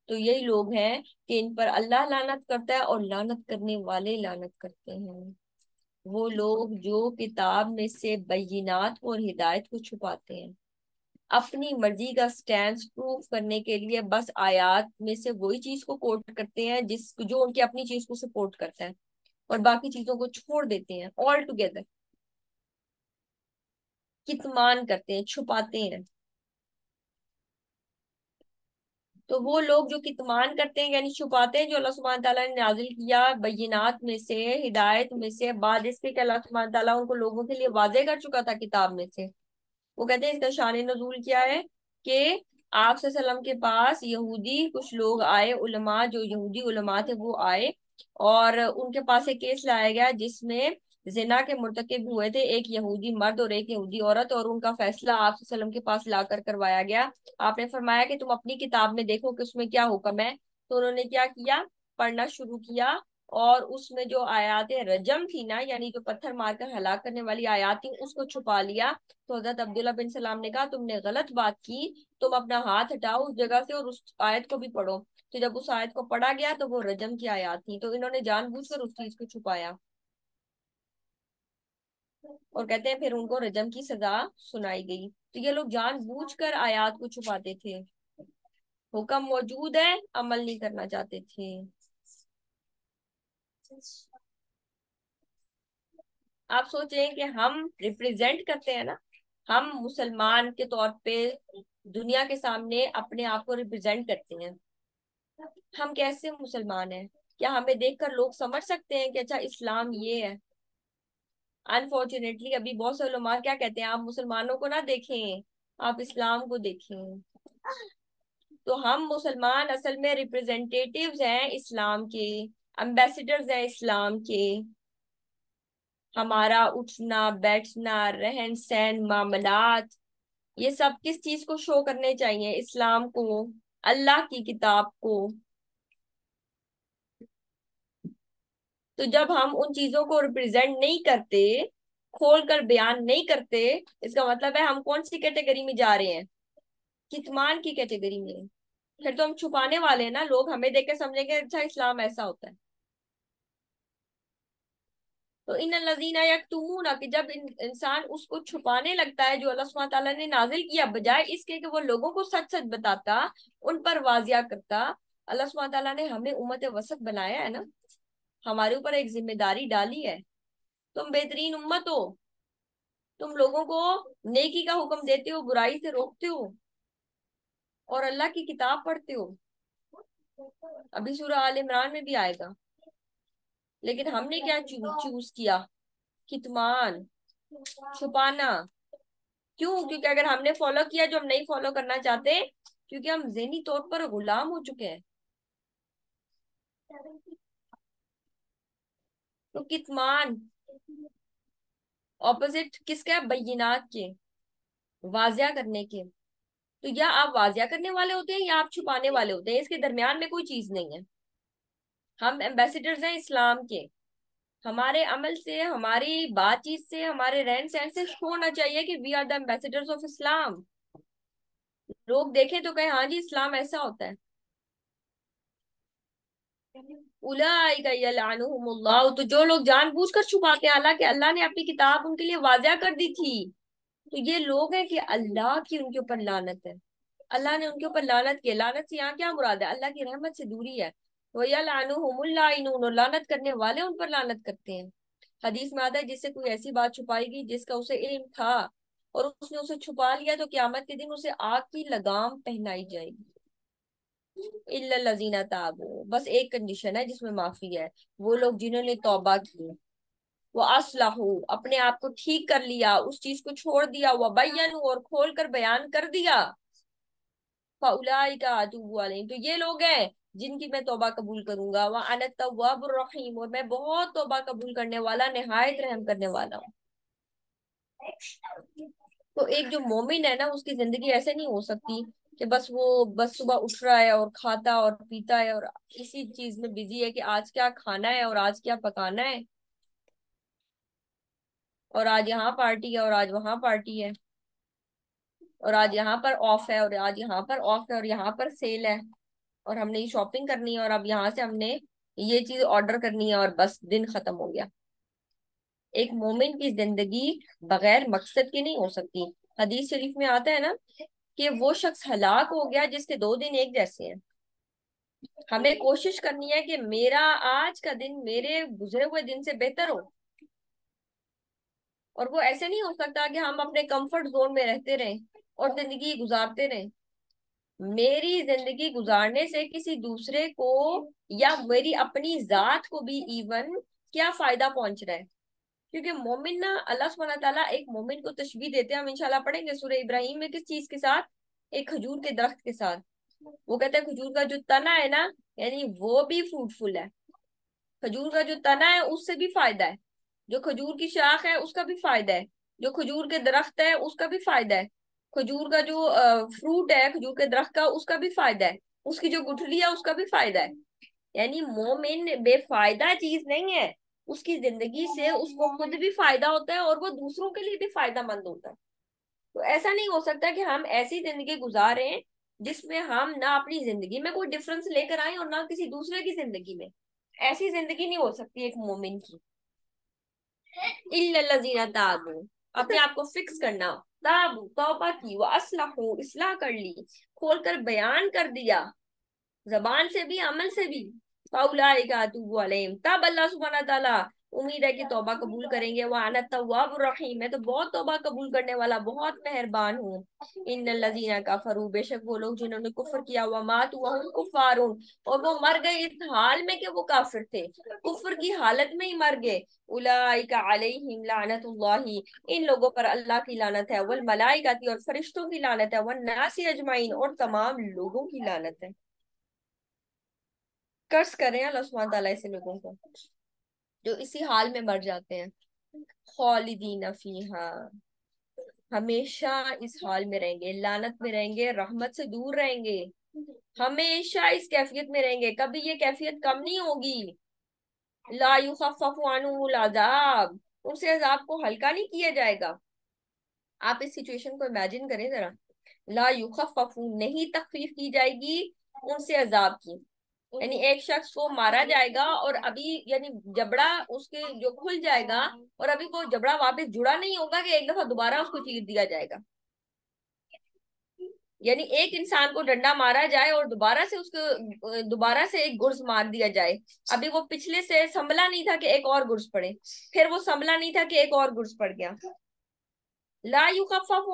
तो यही लोग हैं कि इन पर अल्लाह लानत करता है और लानत करने वाले लानत करते हैं। वो लोग जो किताब में से बैनात और हिदायत को छुपाते हैं। अपनी मर्ज़ी का स्टैंड प्रूफ करने के लिए बस आयात में से वही चीज़ को कोट करते हैं, जिस, जो उनकी अपनी चीज़ को सपोर्ट करता है और बाकी चीज़ों को छोड़ देते हैं ऑल टुगेदर कितमान करते हैं, छुपाते हैं. तो वो लोग जो कितमान करते हैं, यानी छुपाते हैं, जो अल्लाह सुबहान ताला ने नाजिल किया बैनात में से, हिदायत में से, बाद इसके अल्लाह सुबहान ताला उनको लोगों के लिए वाजे कर चुका था किताब में से वो कहते हैं, इसका शान नजूल क्या है? कि आप सल्लम के पास यहूदी कुछ लोग आए, उलमा, जो यहूदी उलमा थे, वो आए और उनके पास एक केस लाया गया जिसमें जिना के मुर्तकब हुए थे, एक यहूदी मर्द और एक यहूदी औरत और उनका फैसला आप सल्लम के पास लाकर करवाया गया। आपने फरमाया कि तुम अपनी किताब में देखो कि उसमें क्या हुक्म है। तो उन्होंने क्या किया? पढ़ना शुरू किया और उसमें जो आयात रजम थी ना, यानी जो पत्थर मारकर हलाक करने वाली आयात थी, उसको छुपा लिया। तो हज़रत अब्दुल्ला बिन सलाम ने कहा, तुमने गलत बात की, तुम अपना हाथ हटाओ उस जगह से और उस आयत को भी पढ़ो। तो जब उस आयत को पढ़ा गया तो वो रजम की आयात थी। तो इन्होंने जानबूझकर उस चीज़ को छुपाया। और कहते हैं, फिर उनको रजम की सजा सुनाई गई। तो ये लोग जानबूझकर आयात को छुपाते थे। हुक्म मौजूद है, अमल नहीं करना चाहते थे। आप सोचें कि हम रिप्रेजेंट करते हैं ना, हम मुसलमान के तौर पे दुनिया के सामने अपने आप को रिप्रेजेंट करते हैं। हम कैसे मुसलमान हैं? क्या हमें देखकर लोग समझ सकते हैं कि अच्छा इस्लाम ये है? अनफॉर्चुनेटली अभी बहुत से लोग क्या कहते हैं, आप मुसलमानों को ना देखें, आप इस्लाम को देखें। तो हम मुसलमान असल में रिप्रेजेंटेटिव्स हैं इस्लाम के। एम्बेसडर्स हैं इस्लाम के। हमारा उठना, बैठना, रहन सहन, मामलात, ये सब किस चीज़ को शो करने चाहिए? इस्लाम को, अल्लाह की किताब को। तो जब हम उन चीज़ों को रिप्रेजेंट नहीं करते खोल कर बयान नहीं करते, इसका मतलब है हम कौन सी कैटेगरी में जा रहे हैं? कितमान की कैटेगरी में। फिर तो हम छुपाने वाले हैं ना, लोग हमें देख के समझेंगे अच्छा इस्लाम ऐसा होता है। तो इन लजीना यकतुमूना कि जब इन, इंसान उसको छुपाने लगता है जो अल्लाह सुब्हानहू तआला ने नाजिल किया बजाय इसके कि वो लोगों को सच सच बताता उन पर वाजिया करता अल्लाह सुब्हानहू तआला ने हमें उम्मत वसत बनाया है ना? हमारे ऊपर एक ज़िम्मेदारी डाली है। तुम बेहतरीन उम्मत हो। तुम लोगों को नेकी का हुक्म देते हो बुराई से रोकते हो और अल्लाह की किताब पढ़ते हो। अभी सूरह आल इमरान में भी आएगा। लेकिन हमने क्या चूज़ किया? कितमान? छुपाना। क्यों? क्योंकि अगर हमने फॉलो किया जो हम नहीं फॉलो करना चाहते क्योंकि हम जहनी तौर पर गुलाम हो चुके हैं। तो कितमान? ऑपोजिट किसका? बैनात के। वाजिया करने के। तो या आप वाजिया करने वाले होते हैं या आप छुपाने वाले होते हैं। इसके दरमियान में कोई चीज़ नहीं है। हम एम्बेसडर्स हैं इस्लाम के। हमारे अमल से, हमारी बातचीत से, हमारे रहन सहन से होना चाहिए कि we are the ambassadors of Islam लोग देखें तो कहे हाँ जी, इस्लाम ऐसा होता है। तो जो लोग जानबूझकर छुपाते हैं हालाँकि अल्लाह ने अपनी किताब उनके लिए वाजिया कर दी थी तो ये लोग हैं कि अल्लाह की उनके ऊपर लानत है। अल्लाह ने उनके ऊपर लानत की लानत से यहाँ क्या मुराद है? अल्लाह की रहमत से दूरी है। लानत करने वाले उन पर लानत करते हैं। हदीस में आता है, जिससे कोई ऐसी बात छुपाएगी जिसका उसे इल्म था, और उसने उसे छुपा लिया तो क्यामत के दिन उसे आग की लगाम पहनाई जाएगी। ताबू। बस एक कंडीशन है, जिसमें माफ़ी है। वो लोग जिन्होंने तौबा की, वो असलाहू, अपने आप को ठीक कर लिया, उस चीज़ को छोड़ दिया वह बैन और खोल कर बयान कर दिया। फउलाई का तो ये लोग हैं जिनकी मैं तोबा कबूल करूँगा वह अनत तवाबुर रहीम, और मैं बहुत तौबा कबूल करने वाला, नहायत रहम करने वाला हूँ। तो एक जो मोमिन है ना, उसकी ज़िंदगी ऐसे नहीं हो सकती कि बस वो, बस सुबह उठ रहा है और खाता और पीता है और इसी चीज़ में बिज़ी है कि आज क्या खाना है और आज क्या पकाना है। और आज यहाँ पार्टी है और आज वहाँ पार्टी है। और आज यहाँ पर ऑफ़ है और आज यहाँ पर ऑफ़ है और यहाँ पर सेल है। और हमने ये शॉपिंग करनी है और अब यहाँ से हमने ये चीज़ ऑर्डर करनी है और बस दिन खत्म हो गया। एक मोमिन की ज़िंदगी बगैर मकसद की नहीं हो सकती। हदीस शरीफ में आता है ना कि वो शख्स हलाक हो गया जिसके दो दिन एक जैसे हैं। हमें कोशिश करनी है कि मेरा आज का दिन मेरे गुजरे हुए दिन से बेहतर हो। और वो ऐसे नहीं हो सकता कि हम अपने कंफर्ट जोन में रहते रहें और ज़िंदगी गुजारते रहें। मेरी ज़िंदगी गुजारने से किसी दूसरे को या मेरी अपनी जात को भी इवन क्या फ़ायदा पहुँच रहा है? क्योंकि मोमिन ना अल्लाह सुबहाना ताला एक मोमिन को तशबी देते हैं, हम इंशाल्लाह पढ़ेंगे सूरह इब्राहिम में किस चीज़ के साथ? एक खजूर के दरख्त के साथ। वो कहते हैं खजूर का जो तना है ना, यानी वो भी फ्रूटफुल है। खजूर का जो तना है, उससे भी फ़ायदा है। जो खजूर की शाख है, उसका भी फ़ायदा है। जो खजूर के दरख्त है, उसका भी फ़ायदा है। खजूर का जो फ्रूट है, खजूर के दरख्त का, उसका भी फ़ायदा है। उसकी जो गुठली है, उसका भी फ़ायदा है। यानी मोमिन बेफायदा चीज़ नहीं है। उसकी ज़िंदगी से उसको खुद भी फ़ायदा होता है और वो दूसरों के लिए भी फ़ायदा मंद होता है। तो ऐसा नहीं हो सकता कि हम ऐसी ज़िंदगी गुजारें जिसमें हम ना अपनी ज़िंदगी में कोई डिफरेंस लेकर आए और ना किसी दूसरे की ज़िंदगी में। ऐसी ज़िंदगी नहीं हो सकती एक मोमिन की। इल्लल्लाजीना ताबू। अपने आप को फिक्स करना। ताबू तोबा की वो असलहू, इसलाह कर ली खोल कर बयान कर दिया। जबान से भी, अमल से भी। तब अल्लाह सुबहाना ताला उम्मीद है कि तोबा कबूल करेंगे। वह आना तवाब रहीम, मैं तो बहुत तोबा कबूल करने वाला, बहुत मेहरबान हूँ। इन लजीना का फरू बेशक वो लोग जिन्होंने कुफर किया हुआ मात हुआ कुफारून, और वो मर गए इस हाल में कि वो काफिर थे। कुफर की हालत में ही मर गए। इन लोगों पर अल्लाह की लानत है, वल मलाइकाती और फरिश्तों की लानत है, वन नासी अजमाइन, और तमाम लोगों की लानत है। कर्ज करें अल्लाह सुबहान ताला ऐसे लोगों को। जो इसी हाल में मर जाते हैं। फीहा हमेशा इस हाल में रहेंगे, लानत में रहेंगे, रहमत से दूर रहेंगे। हमेशा इस कैफियत में रहेंगे। कभी ये कैफियत कम नहीं होगी। ला अजाब। उनसे अजाब को हल्का नहीं किया जाएगा। आप इस सिचुएशन को इमेजिन करें जरा। ला युखफू नहीं तकलीफ़ की जाएगी उनसे अजाब की। यानी एक शख्स को मारा जाएगा और अभी यानी जबड़ा उसके जो खुल जाएगा और अभी वो जबड़ा वापस जुड़ा नहीं होगा कि एक दफ़ा दोबारा उसको चीर दिया जाएगा। यानी एक इंसान को डंडा मारा जाए और दोबारा से उसको दोबारा से एक गुर्ज मार दिया जाए। अभी वो पिछले से संभला नहीं था कि एक और गुर्ज पड़े। फिर वो संभला नहीं था कि एक और गुर्ज पड़ गया। ला युखफ़फ़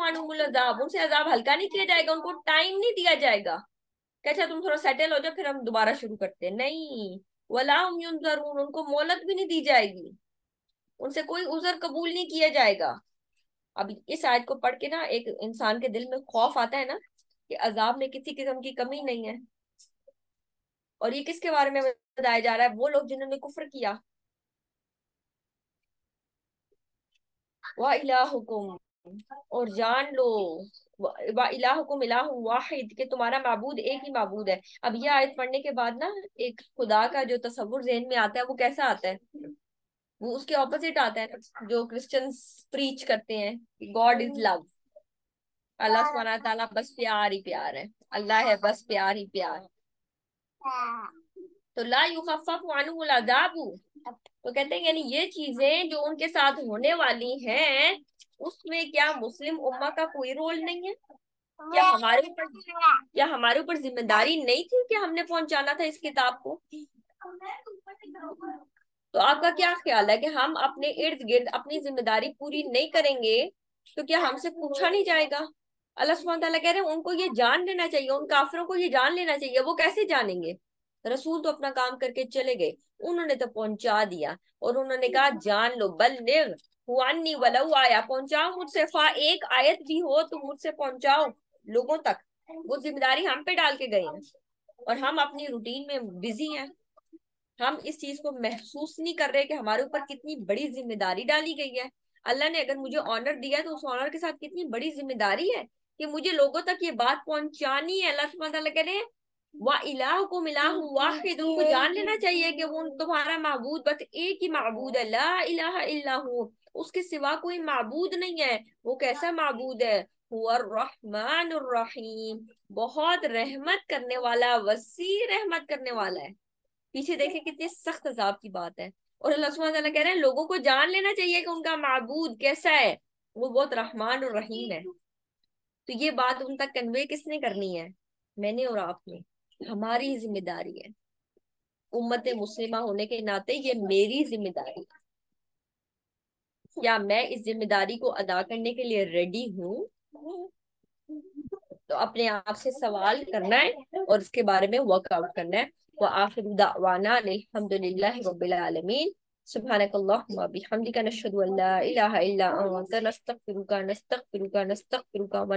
उनसे अजाब हल्का नहीं किया जाएगा उनको टाइम नहीं दिया जाएगा। अच्छा तुम थोड़ा सेटल हो जाओ, फिर हम दोबारा शुरू करते हैं। नहीं, वला उनको मोहलत भी नहीं दी जाएगी। उनसे कोई उजर कबूल नहीं किया जाएगा। अब इस आयत को पढ़ के ना एक इंसान के दिल में खौफ आता है ना कि अजाब में किसी किस्म की कमी नहीं है। और ये किसके बारे में बताया जा रहा है? वो लोग जिन्होंने कुफर किया। वाह और जान लो। इलाहुकुम इलाहु वाहिद, कि तुम्हारा मबूद एक ही मबूद है। अब ये आयत पढ़ने के बाद ना, एक खुदा का जो तस्वुर जहन में आता है, वो कैसा आता है? वो उसके ऑपोजिट आता है, जो क्रिश्चियंस प्रीच करते हैं गॉड इज़ लव अल्लाह सुबहाना ताला बस प्यार ही प्यार है। अल्लाह है बस प्यार ही प्यार। तो ला युखफ़फ़ तो कहते हैं, यानी ये चीज़ें जो उनके साथ होने वाली हैं उसमें क्या मुस्लिम उम्मा का कोई रोल नहीं है? क्या हमारे ऊपर क्या हमारे ऊपर ज़िम्मेदारी नहीं थी कि हमने पहुंचाना था इस किताब को? तो आपका क्या ख्याल है कि हम अपने इर्द गिर्द अपनी ज़िम्मेदारी पूरी नहीं करेंगे तो क्या हमसे पूछा नहीं जाएगा? अल्लाह सुबहान कह रहे हैं उनको ये जान लेना चाहिए उन काफिरों को ये जान लेना चाहिए वो कैसे जानेंगे? रसूल तो अपना काम करके चले गए उन्होंने तो पहुँचा दिया और उन्होंने कहा जान लो बल हुआनी वलऊ आया, पहुंचाओ मुझसे, फा एक आयत भी हो तो मुझसे पहुंचाओ लोगों तक। वो ज़िम्मेदारी हम पे डाल के गए हैं और हम अपनी रूटीन में बिज़ी हैं। हम इस चीज़ को महसूस नहीं कर रहे कि हमारे ऊपर कितनी बड़ी ज़िम्मेदारी डाली गई है। अल्लाह ने अगर मुझे ऑनर दिया है तो उस ऑनर के साथ कितनी बड़ी ज़िम्मेदारी है कि मुझे लोगों तक ये बात पहुंचानी है। अल्लाह तआला कह रहे हैं, वा इलाह को मिलाहु वाहिद उनको जान लेना चाहिए कि वो तुम्हारा महबूद बस एक ही महबूद है। ला इलाहा इल्लाहु। उसके सिवा कोई महबूद नहीं है। वो कैसा महबूद है? रहमान रहीम। बहुत रहमत करने वाला वसी रहमत करने वाला है। पीछे देखे कितनी सख्त अजाब की बात है। और अल्लाह कह रहे हैं, लोगों को जान लेना चाहिए कि उनका महबूद कैसा है। वो बहुत रहमान और रहीम है। तो ये बात उन तक कन्वे किसने करनी है? मैंने और आपने। हमारी ज़िम्मेदारी है। उम्मत मुस्लिमा होने के नाते ये मेरी ज़िम्मेदारी है। क्या मैं इस ज़िम्मेदारी को अदा करने के लिए रेडी हूँ? तो अपने आप से सवाल करना है और इसके बारे में वर्कआउट करना है। वो आखिर दावाना अल्हम्दुलिल्लाह रब्बिल आलमीन। सुबहानक अल्लाहुम्मा बिहम्दिका नशहदु अन ला इलाहा इल्ला अंता। नस्तगफिरुका व